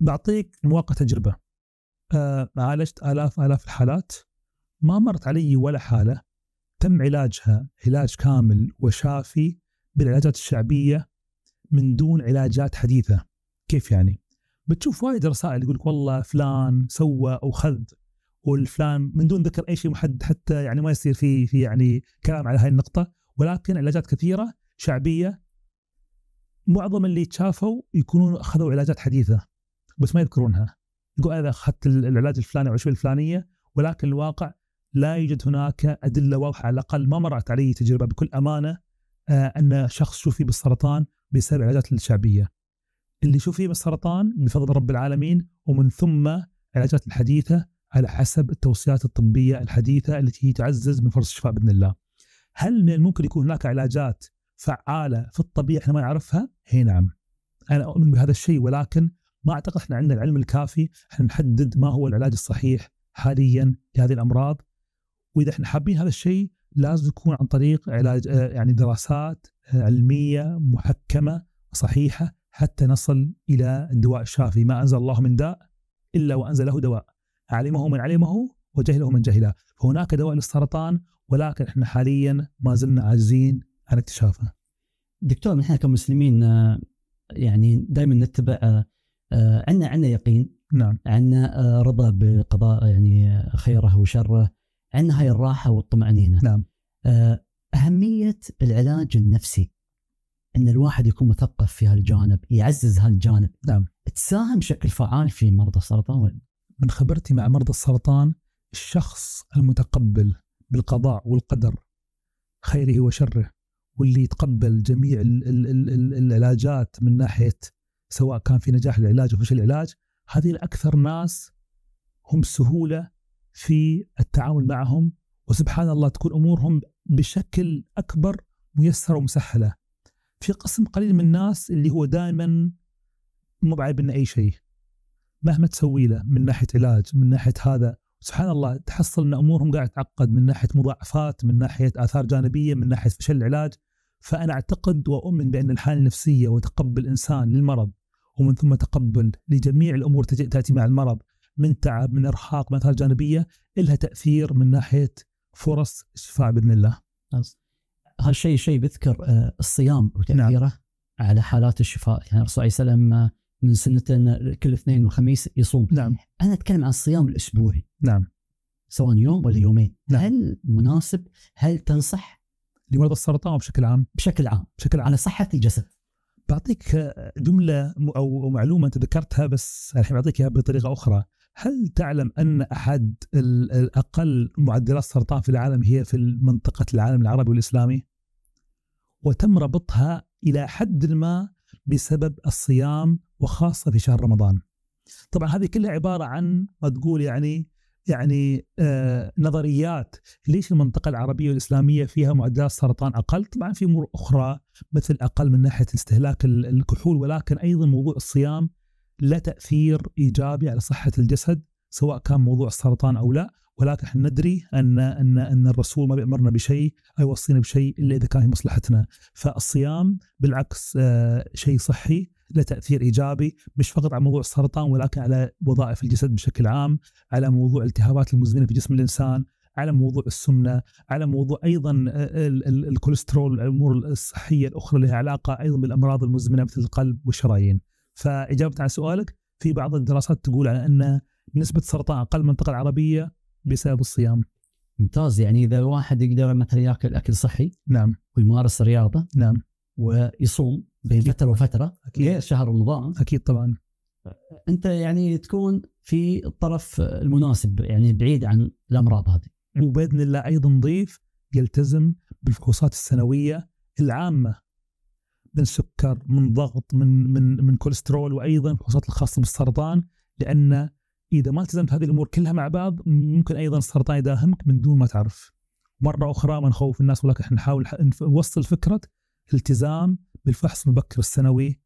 بعطيك من واقع تجربة. آه عالجت آلاف آلاف الحالات. ما مرت علي ولا حالة تم علاجها علاج كامل وشافي بالعلاجات الشعبية من دون علاجات حديثة. كيف يعني؟ بتشوف وايد رسائل يقول لك والله فلان سوى أو خذ والفلان من دون ذكر أي شيء محدد حتى يعني ما يصير في في يعني كلام على هاي النقطة. ولكن علاجات كثيرة شعبية معظم اللي تشافوا يكونون أخذوا علاجات حديثة بس ما يذكرونها. يقول أنا أخذت العلاج الفلاني أو الفلانية ولكن الواقع لا يوجد هناك أدلة واضحة على الأقل ما مرت علي تجربة بكل أمانة آه أن شخص شوفي بالسرطان بسبب العلاجات الشعبية. اللي شوفي بالسرطان بفضل رب العالمين ومن ثم العلاجات الحديثة على حسب التوصيات الطبية الحديثة التي تعزز من فرص الشفاء بإذن الله. هل من الممكن يكون هناك علاجات فعالة في الطبيعة إحنا ما نعرفها؟ هي نعم. أنا أؤمن بهذا الشيء ولكن ما أعتقد إحنا عندنا العلم الكافي إحنا نحدد ما هو العلاج الصحيح حاليا لهذه الأمراض وإذا إحنا حابين هذا الشيء لازم يكون عن طريق علاج آه، يعني دراسات آه، علمية محكمة صحيحة حتى نصل إلى الدواء الشافي. ما أنزل الله من داء إلا وانزل له دواء. علمه من علمه وجهله من جهله. فهناك دواء للسرطان ولكن إحنا حاليا ما زلنا عاجزين عن اكتشافه. دكتور نحن كمسلمين آه، يعني دائما نتبع عندنا عندنا يقين. نعم. عندنا رضا بقضاء يعني خيره وشره. عندنا هاي الراحة والطمأنينة. نعم. آه، أهمية العلاج النفسي إن الواحد يكون مثقف في هالجانب يعزز هالجانب. نعم. تساهم بشكل فعال في مرضى السرطان من خبرتي مع مرضى السرطان الشخص المتقبل بالقضاء والقدر خيره وشره واللي يتقبل جميع ال ال ال العلاجات من ناحية سواء كان في نجاح العلاج أو فشل العلاج هذه الأكثر ناس هم سهولة في التعامل معهم وسبحان الله تكون أمورهم بشكل أكبر ميسرة ومسهلة. في قسم قليل من الناس اللي هو دائما مو منه أي شيء. مهما تسوي له من ناحية علاج من ناحية هذا سبحان الله تحصل إن أمورهم قاعد تعقد من ناحية مضاعفات من ناحية آثار جانبية من ناحية فشل العلاج فأنا أعتقد وأؤمن بأن الحالة النفسية وتقبل الإنسان للمرض ومن ثم تقبل لجميع الأمور تأتي مع المرض من تعب من إرهاق من آثار جانبية لها تأثير من ناحية فرص الشفاء بإذن الله. هالشيء شيء بذكر آه، الصيام وتاثيره نعم. على حالات الشفاء. يعني الرسول صلى الله عليه وسلم آه، من سنته كل اثنين وخميس يصوم. نعم. أنا أتكلم عن الصيام الأسبوعي. نعم. سواء يوم ولا يومين. نعم. هل مناسب؟ هل تنصح؟ لمرضى السرطان بشكل عام. بشكل عام. بشكل عام. على صحة الجسد. بعطيك جملة أو معلومة أنت ذكرتها بس الحين بعطيك إياها بطريقة أخرى. هل تعلم أن أحد الاقل معدلات السرطان في العالم هي في منطقة العالم العربي والإسلامي؟ وتم ربطها إلى حد ما بسبب الصيام وخاصة في شهر رمضان. طبعا هذه كلها عبارة عن ما تقول يعني يعني آه نظريات ليش المنطقة العربية والإسلامية فيها معدلات السرطان أقل؟ طبعا في أمور أخرى مثل أقل من ناحية استهلاك الكحول ولكن أيضا موضوع الصيام له تأثير إيجابي على صحة الجسد سواء كان موضوع السرطان أو لا ولكن إحنا ندري أن أن أن الرسول ما بيأمرنا بشيء أو يوصينا بشيء إلا إذا كان في مصلحتنا فالصيام بالعكس آه، شيء صحي له تأثير إيجابي مش فقط على موضوع السرطان ولكن على وظائف الجسد بشكل عام على موضوع الالتهابات المزمنة في جسم الإنسان على موضوع السمنة، على موضوع أيضا آه، الكوليسترول الأمور الصحية الأخرى لها علاقة أيضا بالأمراض المزمنة مثل القلب والشرايين. فإجابة على سؤالك في بعض الدراسات تقول على أن نسبة السرطان أقل المنطقة العربية بسبب الصيام. ممتاز. يعني إذا الواحد يقدر مثلا يأكل أكل صحي نعم. ويمارس رياضة نعم. ويصوم بين فترة وفترة أكيد. شهر رمضان. أكيد طبعا. أنت يعني تكون في الطرف المناسب يعني بعيد عن الأمراض هذه. وبإذن الله أيضا نضيف يلتزم بالفحوصات السنوية العامة. من سكر من ضغط من من من كوليسترول وأيضا الفحوصات الخاصه بالسرطان لأن إذا ما التزمت هذه الأمور كلها مع بعض ممكن أيضا السرطان يداهمك من دون ما تعرف. مرة أخرى ما نخوف الناس ولكن إحنا نحاول نوصل فكرة التزام بالفحص المبكر السنوي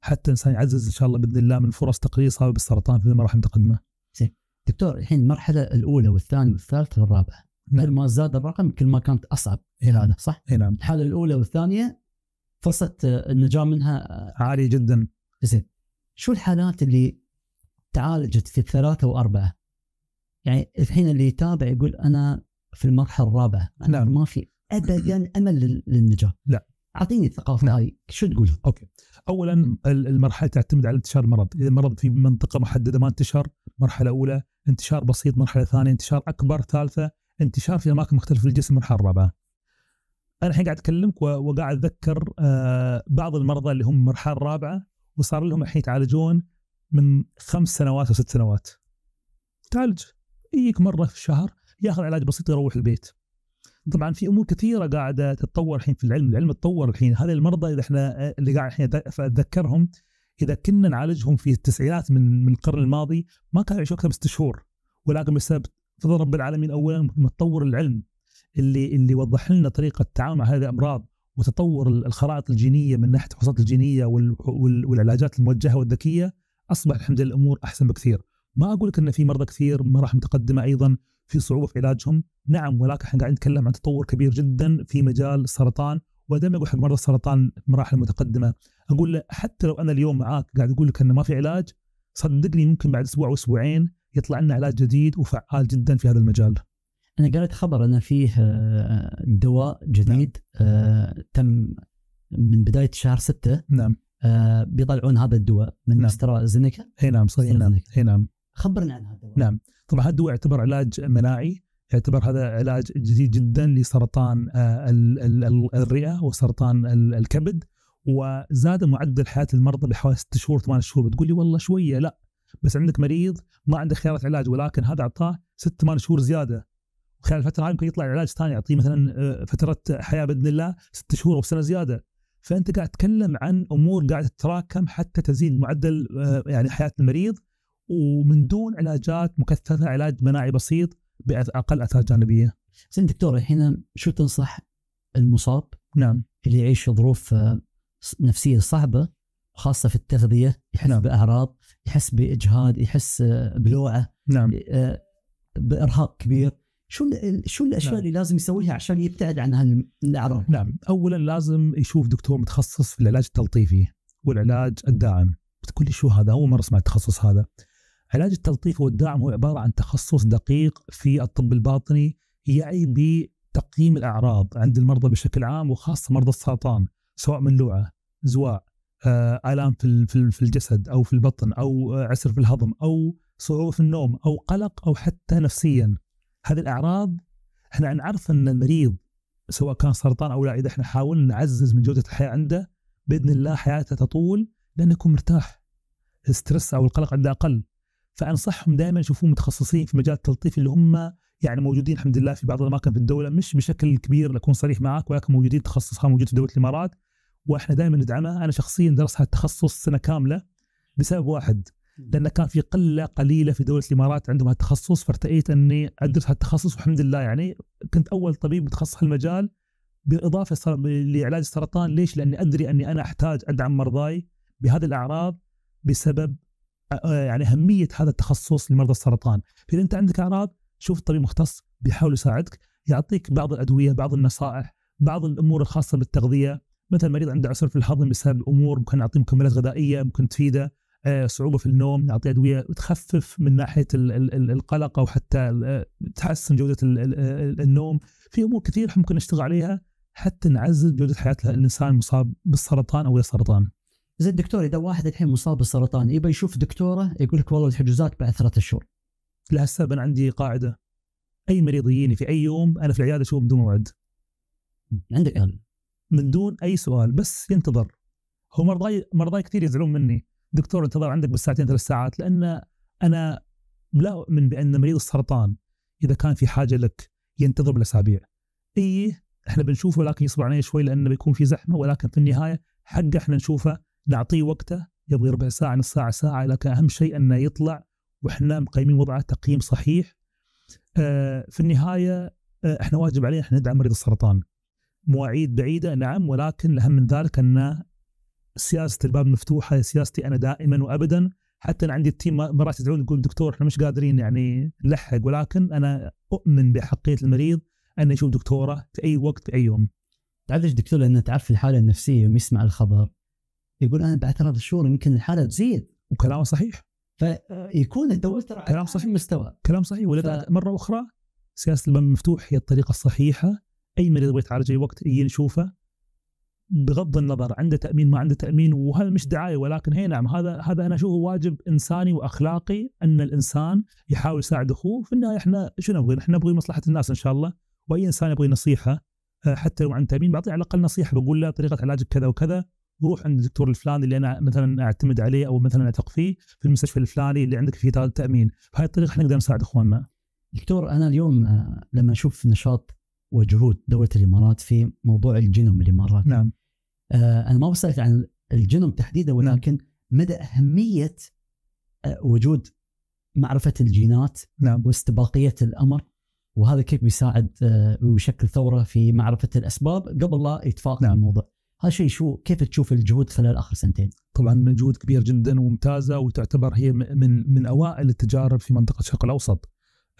حتى الانسان يعزز إن شاء الله بإذن الله من فرص تقليل اصابه بالسرطان في المراحل المتقدمة. زين دكتور الحين المرحلة الأولى والثانية والثالثة والرابعة كل ما زاد الرقم كل ما كانت أصعب العلاج صح؟ اي نعم الحالة الأولى والثانية فرصة النجاة منها عالية جدا زين شو الحالات اللي تعالجت في الثلاثة وأربعة؟ يعني الحين اللي يتابع يقول أنا في المرحلة الرابعة أنا نعم. ما في ابدا أمل لل- للنجاة لا. أعطيني الثقافة هاي شو تقول؟ أوكي اولا ال- المرحلة تعتمد على انتشار المرض إذا المرض في منطقة محددة ما انتشر مرحلة أولى انتشار بسيط مرحلة ثانية انتشار أكبر ثالثة انتشار في أماكن مختلفة في الجسم المرحله الرابعه أنا الحين قاعد أكلمك وقاعد أتذكر آه، بعض المرضى اللي هم المرحله الرابعه وصار لهم الحين يتعالجون من خمس سنوات أو ست سنوات. تعالج. يجيك مرة في الشهر ياخذ علاج بسيط يروح البيت. طبعا في أمور كثيرة قاعدة تتطور الحين في العلم، العلم تطور الحين، هذه المرضى إذا إحنا اللي قاعد الحين أتذكرهم إذا كنا نعالجهم في التسعينات من من القرن الماضي ما كانوا يعيشوا أكثر من ست شهور. ولكن بسبب فضل رب العالمين اولا تطور العلم. اللي اللي وضح لنا طريقة التعامل مع هذه الأمراض وتطور الخرائط الجينية من ناحية الفحوصات الجينية وال- وال- والعلاجات الموجهة والذكية أصبح الحمد لله الأمور أحسن بكثير. ما أقول لك إن في مرضى كثير مراحل متقدمة أيضا في صعوبة في علاجهم، نعم ولكن إحنا قاعدين نتكلم عن تطور كبير جدا في مجال السرطان ودائما أقول حق مرضى السرطان مراحل متقدمة أقول له حتى لو أنا اليوم معاك قاعد أقول لك انه ما في علاج صدقني ممكن بعد أسبوع أو أسبوعين يطلع لنا علاج جديد وفعال جدا في هذا المجال. أنا قريت خبر أن فيه آه، دواء جديد آه، تم من بداية شهر ستة نعم. آه، بيطلعون هذا الدواء من نعم. استرازينيكا اي نعم صحيح نعم اي نعم. خبرنا عن هذا الدواء. نعم. طبعا هذا الدواء يعتبر علاج مناعي يعتبر هذا علاج جديد جدا لسرطان ال- ال- ال- الرئة وسرطان ال- الكبد وزاد معدل حياه المرضى بحوالي 6 شهور 8 شهور. بتقول لي والله شوية لا. بس عندك مريض ما عنده خيارات علاج ولكن هذا أعطاه 6 8 شهور زيادة. خلال الفترة هاي ممكن يطلع علاج ثاني يعطيه مثلا آه، فترة حياة بإذن الله 6 شهور أو سنة زيادة. فأنت قاعد تتكلم عن أمور قاعدة تتراكم حتى تزيد معدل آه، يعني حياة المريض ومن دون علاجات مكثفة علاج مناعي بسيط بأقل اثار جانبية. زين دكتور الحين شو تنصح المصاب؟ نعم. اللي يعيش في آه، نفسية صعبة خاصة في التغذية يحس نعم. بأعراض يحس بإجهاد يحس بلوعة نعم. بإرهاق كبير. شو شو الأشياء نعم. اللي لازم يسويها عشان يبتعد عن هالاعراض نعم اولا لازم يشوف دكتور متخصص في العلاج التلطيفي والعلاج الداعم. بتقول لي شو هذا؟ أول مرة أسمع التخصص هذا. علاج التلطيف والدعم هو عبارة عن تخصص دقيق في الطب الباطني يعي بتقييم الأعراض عند المرضى بشكل عام وخاصة مرضى السرطان سواء من لوعة، زواء، آه، آلام في في الجسد أو في البطن أو آه، عسر في الهضم أو صعوبة في النوم أو قلق أو حتى نفسيا. هذه الأعراض إحنا نعرف إن المريض سواء كان سرطان أو لا إذا إحنا حاولنا نعزز من جودة الحياة عنده بإذن الله حياته تطول لأنه يكون مرتاح. الستريس أو القلق عنده أقل. فأنصحهم دائما يشوفون متخصصين في مجال التلطيف اللي هم يعني موجودين الحمد لله في بعض الأماكن في الدولة مش بشكل كبير اكون صريح معك ولكن موجودين تخصصها موجود في دولة الإمارات وإحنا دائما ندعمها أنا شخصيا درست هالتخصص سنة كاملة بسبب واحد لأن كان في قلة قليلة في دولة الإمارات عندهم هالتخصص فارتئيت أني أدرس هالتخصص والحمد لله. يعني كنت أول طبيب متخصص هالمجال بالإضافة لعلاج السرطان ليش؟ لأني أدري أني أنا أحتاج أدعم مرضاي بهذه الأعراض بسبب آه، يعني أهمية هذا التخصص لمرضى السرطان، فاذا أنت عندك أعراض شوف طبيب مختص بيحاول يساعدك يعطيك بعض الأدوية، بعض النصائح، بعض الأمور الخاصة بالتغذية، مثلا مريض عنده عسر في الهضم بسبب أمور ممكن نعطيه مكملات غذائية ممكن تفيده، آه، صعوبة في النوم نعطيه أدوية تخفف من ناحية ال- ال- ال- القلق أو حتى ال- تحسن جودة ال- النوم، في أمور كثير ممكن نشتغل عليها حتى نعزز جودة حياة الإنسان المصاب بالسرطان أو السرطان. زي الدكتور إذا واحد الحين مصاب بالسرطان يبى يشوف دكتوره يقول لك والله الحجوزات بعد ثلاثة شهور. لهالسبب أنا عندي قاعدة. أي مريض يجيني في أي يوم أنا في العيادة أشوفه بدون موعد. عندك يعني من دون أي سؤال بس ينتظر. هو مرضاي مرضاي كثير يزعلون مني. دكتور انتظر عندك بالساعتين ثلاث ساعات لأن أنا لا أؤمن بأن مريض السرطان إذا كان في حاجة لك ينتظر بالأسابيع. إي إحنا بنشوفه ولكن يصبر عليه شوي لأنه بيكون في زحمة ولكن في النهاية حقه إحنا نشوفه نعطيه وقته يبغى ربع ساعة نص ساعة ساعة لكن أهم شيء إنه يطلع وإحنا مقيمين وضعه تقييم صحيح. آه في النهاية آه إحنا واجب علينا إحنا ندعم مريض السرطان. مواعيد بعيدة نعم ولكن الاهم من ذلك ان سياسة الباب مفتوحة سياستي أنا دائما وابدا. حتى أنا عندي التيم مرات يدعون يقول دكتور إحنا مش قادرين يعني نلحق ولكن أنا أؤمن بحقية المريض أنه يشوف دكتوره في أي وقت في أي يوم. تعرف ليش دكتور؟ لأنه تعرف الحالة النفسية يوم يسمع الخبر. يقول أنا بعد ثلاث شهور يمكن الحالة تزيد. وكلامه صحيح. فيكون أنت ترى كلام صحيح. مستوى كلام صحيح. ولذا ف... مرة أخرى سياسة الباب المفتوح هي الطريقة الصحيحة. أي مريض يبغى يتعالج أي وقت يجي نشوفه بغض النظر عنده تأمين ما عنده تأمين وهذا مش دعاية ولكن هي نعم هذا هذا أنا أشوفه واجب إنساني وأخلاقي أن الإنسان يحاول يساعد أخوه في النهاية إحنا شو نبغي؟ إحنا نبغي مصلحة الناس إن شاء الله وأي إنسان يبغي نصيحة آه، حتى لو عن تأمين بعطيه على الأقل نصيحة بقول له طريقة علاجك كذا وكذا روح عند الدكتور الفلاني اللي أنا مثلا أعتمد عليه أو مثلا أثق فيه في المستشفى الفلاني اللي عندك فيه تامين بهذه الطريقة إحنا نقدر نساعد إخواننا. دكتور أنا اليوم آه، لما أشوف نشاط وجهود دولة الإمارات في موضوع الجينوم الامارات نعم آه أنا ما بسالك عن الجينوم تحديدا نعم. ولكن مدى أهمية آه وجود معرفة الجينات نعم. واستباقية الأمر وهذا كيف بيساعد آه ويشكل ثورة في معرفة الأسباب قبل لا يتفاقم نعم. الموضوع. هذا شيء شو كيف تشوف الجهود خلال آخر سنتين؟ طبعا جهود كبيره جدا وممتازة وتعتبر هي من من أوائل التجارب في منطقة الشرق الأوسط.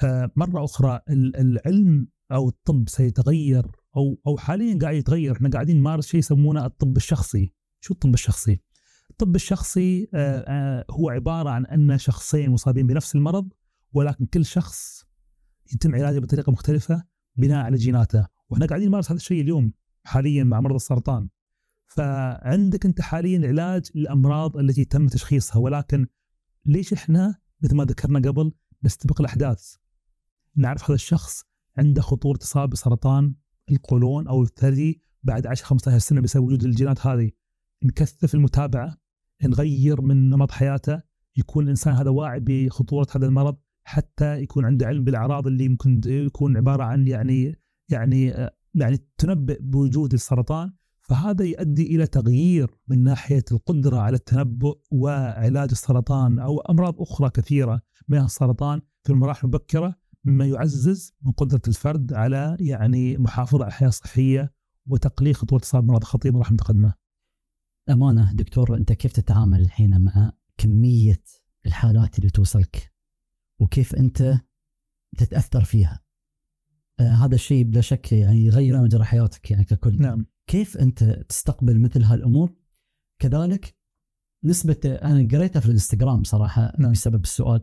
آه مرة أخرى العلم أو الطب سيتغير أو أو حاليا قاعد يتغير. إحنا قاعدين نمارس شيء يسمونه الطب الشخصي. شو الطب الشخصي؟ الطب الشخصي آه، آه، هو عبارة عن أن شخصين مصابين بنفس المرض ولكن كل شخص يتم علاجه بطريقة مختلفة بناء على جيناته. وإحنا قاعدين نمارس هذا الشيء اليوم حاليا مع مرض السرطان. فعندك أنت حاليا علاج للأمراض التي تم تشخيصها ولكن ليش إحنا مثل ما ذكرنا قبل نستبق الأحداث؟ نعرف هذا الشخص عنده خطورة إصابة بسرطان القولون أو الثدي بعد 10 15 سنة بسبب وجود الجينات هذه. نكثف المتابعة نغير من نمط حياته يكون الإنسان هذا واعي بخطورة هذا المرض حتى يكون عنده علم بالأعراض اللي ممكن يكون عبارة عن يعني يعني يعني تنبئ بوجود السرطان. فهذا يؤدي إلى تغيير من ناحية القدرة على التنبؤ وعلاج السرطان أو أمراض أخرى كثيرة منها السرطان في المراحل المبكرة مما يعزز من قدرة الفرد على يعني محافظة على الحياة الصحية وتقليل خطورة إصابة بأمراض خطيرة مراحل متقدمة. أمانة دكتور أنت كيف تتعامل الحين مع كمية الحالات اللي توصلك وكيف أنت تتأثر فيها؟ آه هذا الشيء بلا شك يعني يغير مجرى حياتك يعني ككل. نعم. كيف أنت تستقبل مثل هالأمور؟ كذلك نسبة أنا قريتها في الإنستغرام صراحة نعم. بسبب السؤال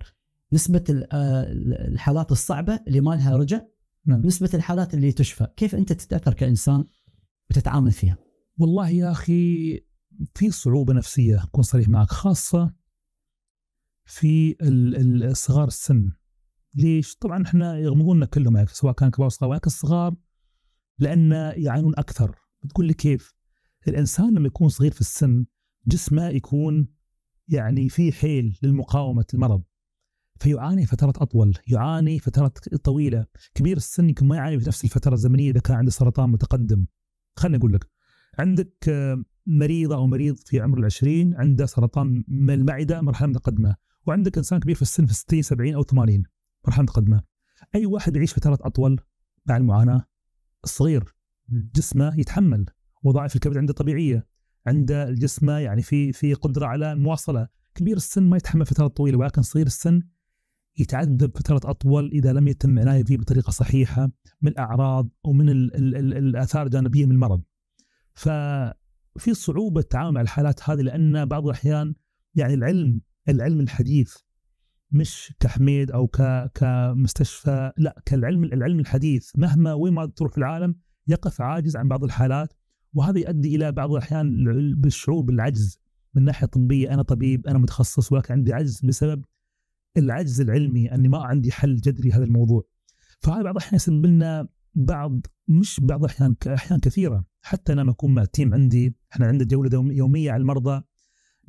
نسبة آه، الحالات الصعبة اللي ما لها رجع نعم. نسبة الحالات اللي تشفى كيف أنت تتأثر كإنسان وتتعامل فيها والله يا أخي في صعوبة نفسية أكون صريح معك خاصة في الصغار السن ليش؟ طبعا إحنا يغمضوننا كلهم سواء كان كبار صغار ولكن الصغار لأن يعانون أكثر بتقول لي كيف؟ الإنسان لما يكون صغير في السن جسمه يكون يعني في حيل للمقاومة المرض فيعاني فترات أطول، يعاني فترات طويلة، كبير السن يمكن ما يعاني في نفس الفترة الزمنية إذا كان عنده سرطان متقدم. خليني أقول لك عندك آه، مريضة أو مريض في عمر العشرين عنده سرطان المعدة مرحلة متقدمة، وعندك إنسان كبير في السن في 60 70 أو 80 مرحلة متقدمة. أي واحد يعيش فترات أطول مع المعاناة؟ الصغير. جسمه يتحمل. وظائف الكبد عنده طبيعية. عنده الجسم يعني في في قدرة على المواصله كبير السن ما يتحمل فترات طويلة ولكن صغير السن يتعذب فترة أطول إذا لم يتم العناية فيه بطريقة صحيحة من الأعراض ومن ال ال ال الآثار الجانبية من المرض. ففي صعوبة التعامل مع الحالات هذه لأن بعض الأحيان يعني العلم العلم الحديث مش كحميد أو كمستشفى لا كالعلم العلم الحديث مهما وين ما تروح في العالم يقف عاجز عن بعض الحالات وهذا يؤدي إلى بعض الأحيان بالشعور بالعجز من ناحية طبية أنا طبيب أنا متخصص ولكن عندي عجز بسبب العجز العلمي أني ما عندي حل جذري هذا الموضوع. فهذا بعض الأحيان يسبب لنا بعض مش بعض الأحيان أحيان كثيرة. حتى أنا لما أكون مع التيم عندي إحنا عندنا جولة يومية على المرضى.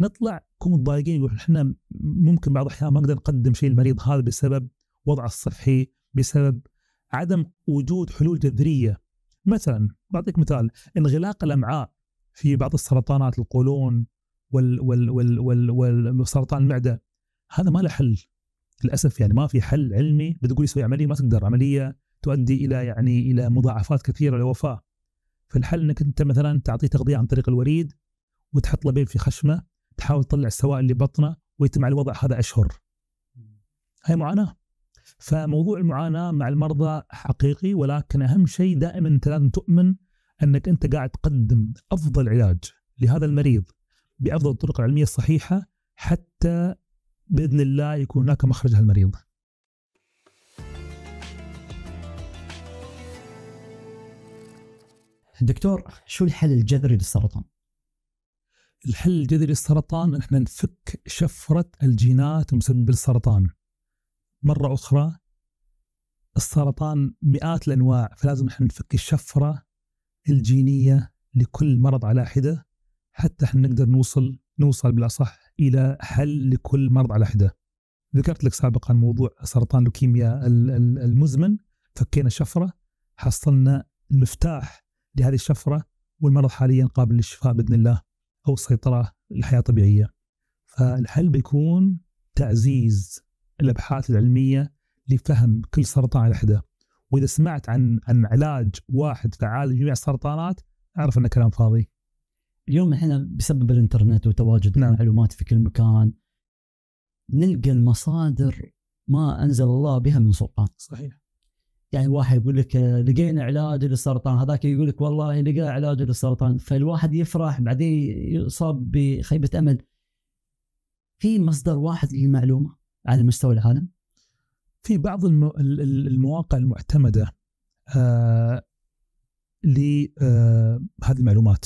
نطلع نكون متضايقين يقول إحنا ممكن بعض الأحيان ما نقدر نقدم شيء للمريض هذا بسبب وضعه الصحي بسبب عدم وجود حلول جذرية. مثلا بعطيك مثال انغلاق الأمعاء في بعض السرطانات القولون وال وال وال وال والسرطان المعدة. هذا ما له حل. للأسف يعني ما في حل علمي بتقول يسوي عملية ما تقدر. عملية تؤدي إلى يعني إلى مضاعفات كثيرة للوفاه فالحل إنك أنت مثلا تعطيه تغذية عن طريق الوريد وتحط لبيب في خشمة تحاول تطلع السوائل اللي بطنه ويتم على الوضع هذا أشهر. هاي معاناة. فموضوع المعاناة مع المرضى حقيقي ولكن أهم شيء دائما أنت لازم تؤمن أنك أنت قاعد تقدم أفضل علاج لهذا المريض بأفضل الطرق العلمية الصحيحة حتى بإذن الله يكون هناك مخرج للمريض. دكتور شو الحل الجذري للسرطان؟ الحل الجذري للسرطان إحنا نفك شفرة الجينات المسببه للسرطان. مرة أخرى السرطان مئات الأنواع فلازم إحنا نفك الشفرة الجينية لكل مرض على حدة حتى إحنا نقدر نوصل نوصل بالاصح إلى حل لكل مرض على حدة. ذكرت لك سابقا موضوع سرطان لوكيميا المزمن فكينا شفرة حصلنا المفتاح لهذه الشفرة والمرض حاليا قابل للشفاء بإذن الله أو السيطره للحياة الطبيعية. فالحل بيكون تعزيز الأبحاث العلمية لفهم كل سرطان على حدة. وإذا سمعت عن عن علاج واحد فعال لجميع السرطانات أعرف انه كلام فاضي. اليوم إحنا بسبب الإنترنت وتواجد نعم. المعلومات في كل مكان نلقى المصادر ما أنزل الله بها من سلطان. صحيح. يعني واحد يقول لك لقينا علاج للسرطان هذاك يقول لك والله لقى علاج للسرطان فالواحد يفرح بعدين يصاب بخيبة أمل في مصدر واحد للمعلومة على مستوى العالم في بعض المواقع المعتمدة آه لهذه آه المعلومات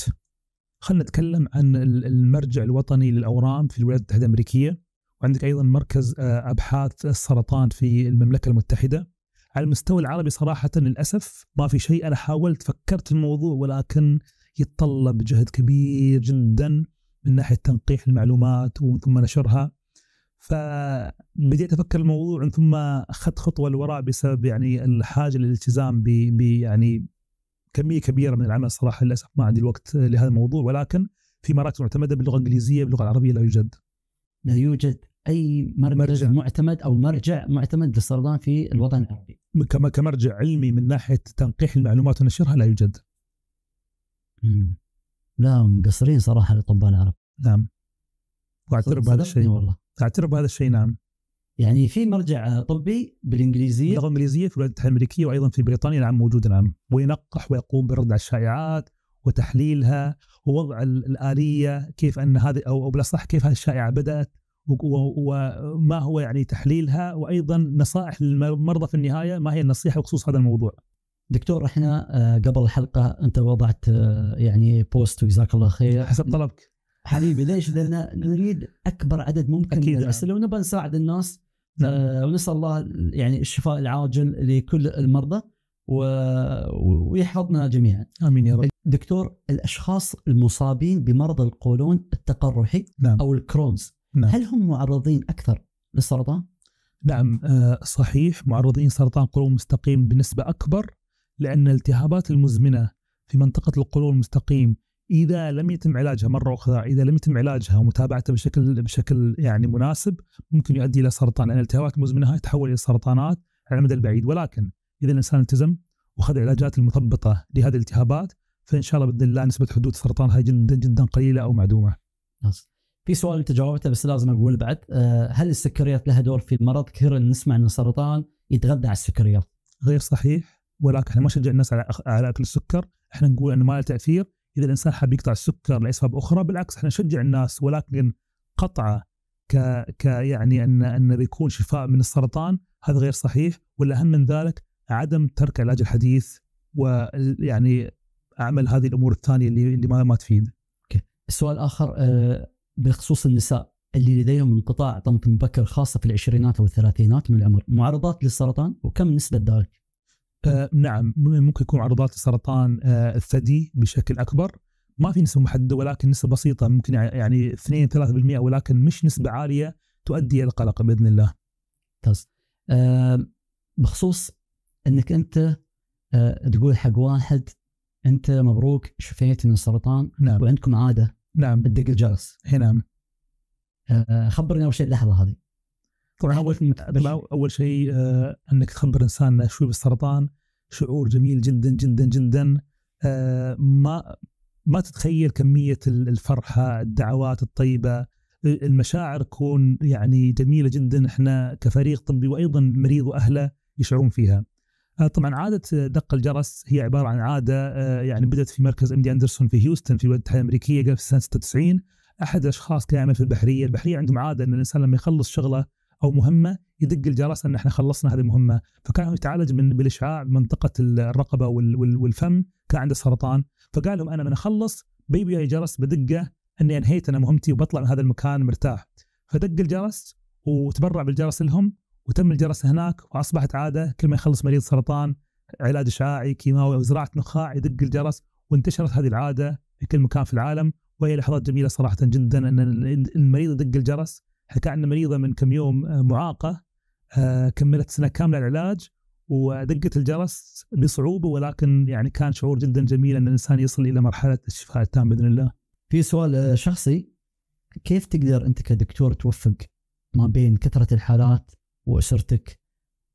خلينا نتكلم عن المرجع الوطني للأورام في الولايات المتحدة الأمريكية وعندك أيضا مركز آه أبحاث السرطان في المملكة المتحدة. على المستوى العربي صراحة للأسف ما في شيء أنا حاولت فكرت الموضوع ولكن يتطلب جهد كبير جدا من ناحية تنقيح المعلومات ومن ثم نشرها. فبديت أفكر الموضوع ثم أخذت خطوة لوراء بسبب يعني الحاجة للالتزام ب يعني كمية كبيرة من العمل صراحة للأسف ما عندي الوقت لهذا الموضوع ولكن في مراكز معتمدة باللغة الإنجليزية باللغة العربية لا يوجد. لا يوجد أي مركز مرجع. معتمد أو مرجع معتمد للسرطان في الوطن العربي. كما كمرجع علمي من ناحية تنقيح المعلومات ونشرها لا يوجد. مم. لا مقصرين صراحة الأطباء العرب. نعم. واعترف بهذا الشيء. والله. أعترف بهذا الشيء نعم. يعني في مرجع طبي بالإنجليزية. اللغة الإنجليزية في الولايات المتحدة الأمريكية وأيضا في بريطانيا نعم موجود نعم. وينقح ويقوم بالرد على الشائعات وتحليلها ووضع الآلية كيف أن هذه أو بالأصح كيف هذه الشائعة بدأت وما هو يعني تحليلها وأيضا نصائح للمرضى في النهاية ما هي النصيحة بخصوص هذا الموضوع. دكتور إحنا آه، قبل الحلقة أنت وضعت آه، يعني بوست وجزاك الله خير. حسب طلبك. حبيبي ليش؟ لأن نريد أكبر عدد ممكن أكيد من الاسئله ونبغى نساعد الناس نعم. آه ونسأل الله يعني الشفاء العاجل لكل المرضى و... ويحفظنا جميعا. آمين يا رب. دكتور الأشخاص المصابين بمرض القولون التقرحي نعم. أو الكرونز نعم. هل هم معرضين أكثر للسرطان؟ نعم آه، صحيح معرضين سرطان قولون مستقيم بنسبة أكبر لأن الالتهابات المزمنة في منطقة القولون المستقيم إذا لم يتم علاجها مرة أخرى إذا لم يتم علاجها ومتابعتها بشكل بشكل يعني مناسب ممكن يؤدي إلى سرطان لأن الالتهابات المزمنه هاي تحول إلى سرطانات على المدى البعيد ولكن إذا الإنسان التزم وأخذ العلاجات المثبطه لهذه الالتهابات فإن شاء الله بإذن الله نسبة حدوث السرطان هاي جدا جدا قليلة أو معدومة. في سؤال أنت جاوبته بس لازم أقول بعد آه، هل السكريات لها دور في المرض؟ كثير نسمع إن السرطان يتغذى على السكريات. غير صحيح ولكن إحنا ما نشجع الناس على على أكل السكر، إحنا نقول إنه ما له تأثير، إذا الإنسان حاب يقطع السكر لاسباب أخرى بالعكس إحنا نشجع الناس ولكن قطعة ك ك يعني أن أن بيكون شفاء من السرطان هذا غير صحيح والاهم من ذلك عدم ترك علاج الحديث ويعني عمل هذه الأمور الثانية اللي اللي ما ما تفيد. أوكي. السؤال الآخر آه بخصوص النساء اللي لديهم انقطاع طمث مبكر خاصة في العشرينات أو الثلاثينات من العمر معرضات للسرطان وكم نسبة ذلك؟ آه نعم ممكن يكون معرضات لسرطان آه الثدي بشكل أكبر ما في نسبة محددة ولكن نسبة بسيطة ممكن يعني 2 3% ولكن مش نسبة عالية تؤدي إلى القلق بإذن الله. ممتاز. أه بخصوص إنك أنت أه تقول حق واحد أنت مبروك شفيت من السرطان نعم وعندكم عادة نعم تدق الجرس. نعم. أه خبرني أول شيء اللحظة هذه. طبعا أول أول شيء آه أنك تخبر إنسان شوي بالسرطان شعور جميل جدا جدا جدا. آه ما ما تتخيل كمية الفرحة الدعوات الطيبة. المشاعر تكون يعني جميلة جدا. إحنا كفريق طبي وأيضا مريض وأهله يشعرون فيها. آه طبعا عادة دق الجرس هي عبارة عن عادة. آه يعني بدأت في مركز إم دي أندرسون في هيوستن في الولايات المتحده الأمريكية قبل سنة 96 أحد الأشخاص كان يعمل في البحرية، البحرية عندهم عادة إن الإنسان لما يخلص شغله أو مهمة يدق الجرس إن إحنا خلصنا هذه المهمة. فكان يتعالج من بالإشعاع منطقة الرقبة والفم كان عنده سرطان. فقال لهم أنا من أخلص بيبي جرس بدقة إني أنهيت أنا مهمتي وبطلع من هذا المكان مرتاح. فدق الجرس وتبرع بالجرس لهم وتم الجرس هناك وأصبحت عادة كل ما يخلص مريض سرطان علاج إشعاعي كيماوي أو زراعه نخاع يدق الجرس وانتشرت هذه العادة في كل مكان في العالم. وهي لحظات جميلة صراحة جدا إن المريض يدق الجرس كأن عندنا مريضة من كم يوم آه، معاقة آه، كملت سنة كاملة العلاج ودقت الجرس بصعوبة ولكن يعني كان شعور جدا جميل أن الإنسان يصل إلى مرحلة الشفاء التام بإذن الله. في سؤال آه، شخصي كيف تقدر أنت كدكتور توفق ما بين كثرة الحالات وأسرتك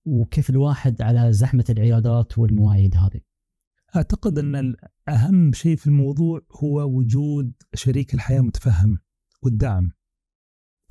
وكيف الواحد على زحمة العيادات والمواعيد هذه؟ أعتقد أن اهم شيء في الموضوع هو وجود شريك الحياة متفهم والدعم.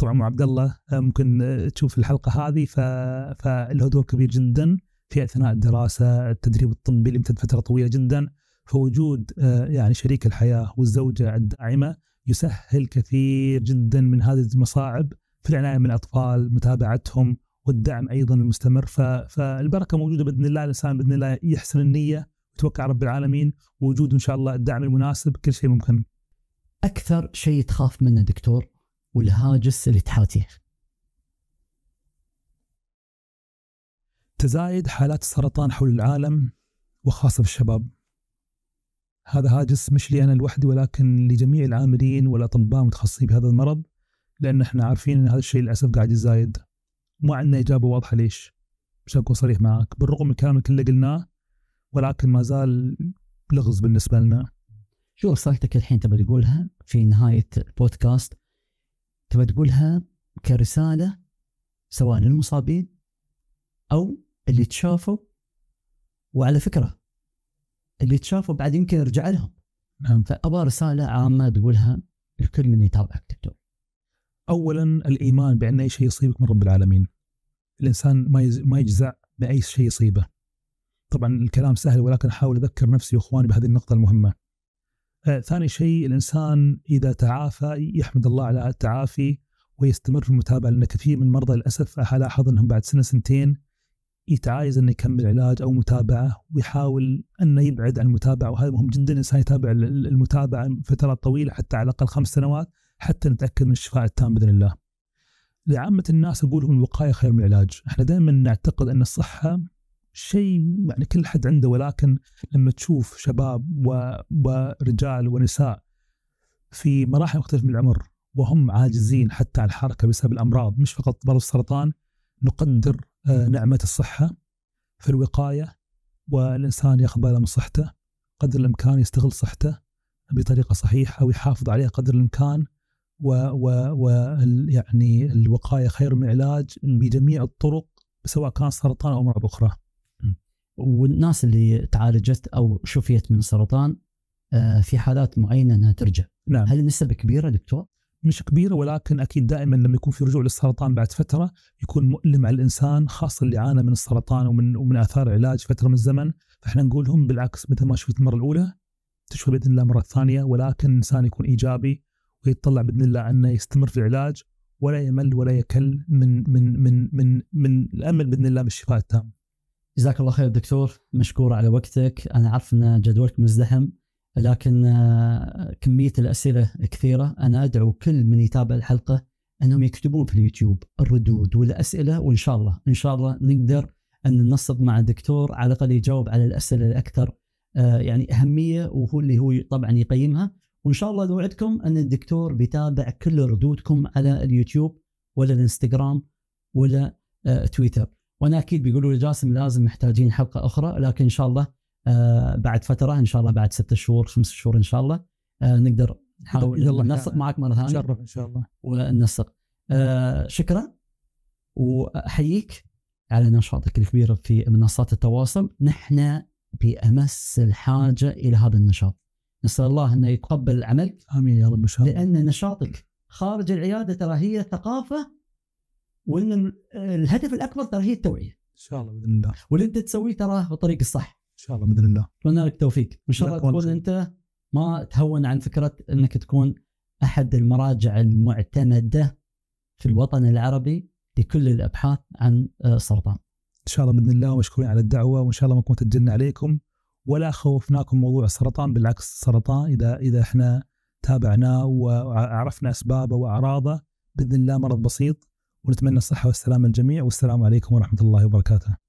طبعا ابو عبد الله آه، ممكن آه، تشوف الحلقة هذه. فله دور كبير جدا في أثناء الدراسة التدريب الطبي اللي امتد فترة طويلة جدا. فوجود آه، يعني شريك الحياة والزوجة الداعمة يسهل كثير جدا من هذه المصاعب في العناية من الأطفال متابعتهم والدعم أيضا المستمر. فالبركة موجودة بإذن الله الإنسان بإذن الله يحسن النية ويتوكل على رب العالمين ووجود إن شاء الله الدعم المناسب. كل شيء ممكن. أكثر شيء تخاف منه دكتور؟ والهاجس اللي تحاتيه تزايد حالات السرطان حول العالم وخاصة في الشباب. هذا هاجس مش لي أنا لوحدي ولكن لجميع العاملين والأطباء المتخصصين بهذا المرض لأن إحنا عارفين أن هذا الشيء للأسف قاعد يزايد. ما عندنا إجابة واضحة ليش. مش أكون صريح معك بالرغم من الكلام اللي قلناه ولكن ما زال لغز بالنسبة لنا. شو رسالتك الحين تبغى تقولها في نهاية البودكاست. تبغى تقولها كرسالة سواء للمصابين أو اللي تشافوا وعلى فكرة اللي تشافوا بعد يمكن يرجع لهم. نعم. فأبغى رسالة عامة تقولها لكل من يتابعك دكتور. اولا الإيمان بأن أي شيء يصيبك من رب العالمين. الإنسان ما ما يجزع بأي شيء يصيبه. طبعا الكلام سهل ولكن أحاول أذكر نفسي وإخواني بهذه النقطة المهمة. ثاني شيء الإنسان إذا تعافى يحمد الله على التعافي ويستمر في المتابعة لأن كثير من المرضى للأسف ألاحظ أنهم بعد سنة سنتين يتعايز إنه يكمل علاج أو متابعة ويحاول أنه يبعد عن المتابعة وهذا مهم جدا الانسان يتابع المتابعة فترات طويلة حتى على الأقل خمس سنوات حتى نتأكد من الشفاء التام بإذن الله. لعامة الناس أقول لهم الوقاية خير من العلاج، إحنا دائما نعتقد أن الصحة شيء يعني كل حد عنده ولكن لما تشوف شباب ورجال ونساء في مراحل مختلفة من العمر وهم عاجزين حتى عن الحركة بسبب الأمراض مش فقط مرض السرطان نقدر آه، نعمة الصحة في الوقاية والإنسان ياخذ باله من صحته قدر الإمكان يستغل صحته بطريقة صحيحة ويحافظ عليها قدر الإمكان و, و, و يعني الوقاية خير من العلاج بجميع الطرق سواء كان سرطان أو أمراض أخرى. والناس اللي تعالجت أو شفيت من السرطان آه، في حالات معينة إنها ترجع نعم هل النسبة كبيرة دكتور؟ مش كبيرة ولكن أكيد دائما لما يكون في رجوع للسرطان بعد فترة يكون مؤلم على الإنسان خاصة اللي عانى من السرطان ومن ومن آثار العلاج فترة من الزمن فإحنا نقول لهم بالعكس مثل ما شفت المرة الأولى تشفى بإذن الله مرة ثانية ولكن الإنسان يكون إيجابي ويتطلع بإذن الله أنه يستمر في العلاج ولا يمل ولا يكل من من من من من الأمل بإذن الله بالشفاء التام. جزاك الله خير دكتور مشكور على وقتك. أنا عارف أن جدولك مزدحم لكن آه، كمية الأسئلة كثيرة. أنا أدعو كل من يتابع الحلقة أنهم يكتبون في اليوتيوب الردود والأسئلة وإن شاء الله إن شاء الله نقدر أن ننسق مع الدكتور على الأقل يجاوب على الأسئلة الأكثر آه، يعني أهمية وهو اللي هو طبعا يقيمها. وإن شاء الله نوعدكم أن الدكتور بيتابع كل ردودكم على اليوتيوب ولا الإنستغرام ولا آه، تويتر. وأنا أكيد بيقولوا لي جاسم لازم محتاجين حلقة أخرى لكن ان شاء الله آه، بعد فترة ان شاء الله بعد ستة شهور خمس شهور ان شاء الله آه، نقدر نحاول يلا ننسق معك مرة ثانية نشرف إن شاء الله. وننسق. آه، شكرا وأحييك على نشاطك الكبير في منصات التواصل. نحن بأمس الحاجة إلى هذا النشاط. نسأل الله أنه يتقبل عملك آمين يا رب إن شاء الله. لأن نشاطك خارج العيادة ترى هي ثقافة وإن ال- الهدف الأكبر ترى هي التوعية. إن شاء الله بإذن الله. ان واللي أنت تسويه ترى هو الطريق الصح. شاء الله بإذن الله. اتمنى لك التوفيق وان شاء الله تكون. أنت ما تهون عن فكرة إنك تكون أحد المراجع المعتمدة في الوطن العربي لكل الأبحاث عن آه، السرطان إن شاء الله بإذن الله ومشكورين على الدعوة وإن شاء الله ما كنت تجلنا عليكم. ولا خوفناكم موضوع السرطان بالعكس السرطان إذا إذا إحنا تابعناه وعرفنا أسبابه وأعراضه بإذن الله مرض بسيط. ونتمنى الصحة والسلامة للجميع والسلام عليكم ورحمة الله وبركاته.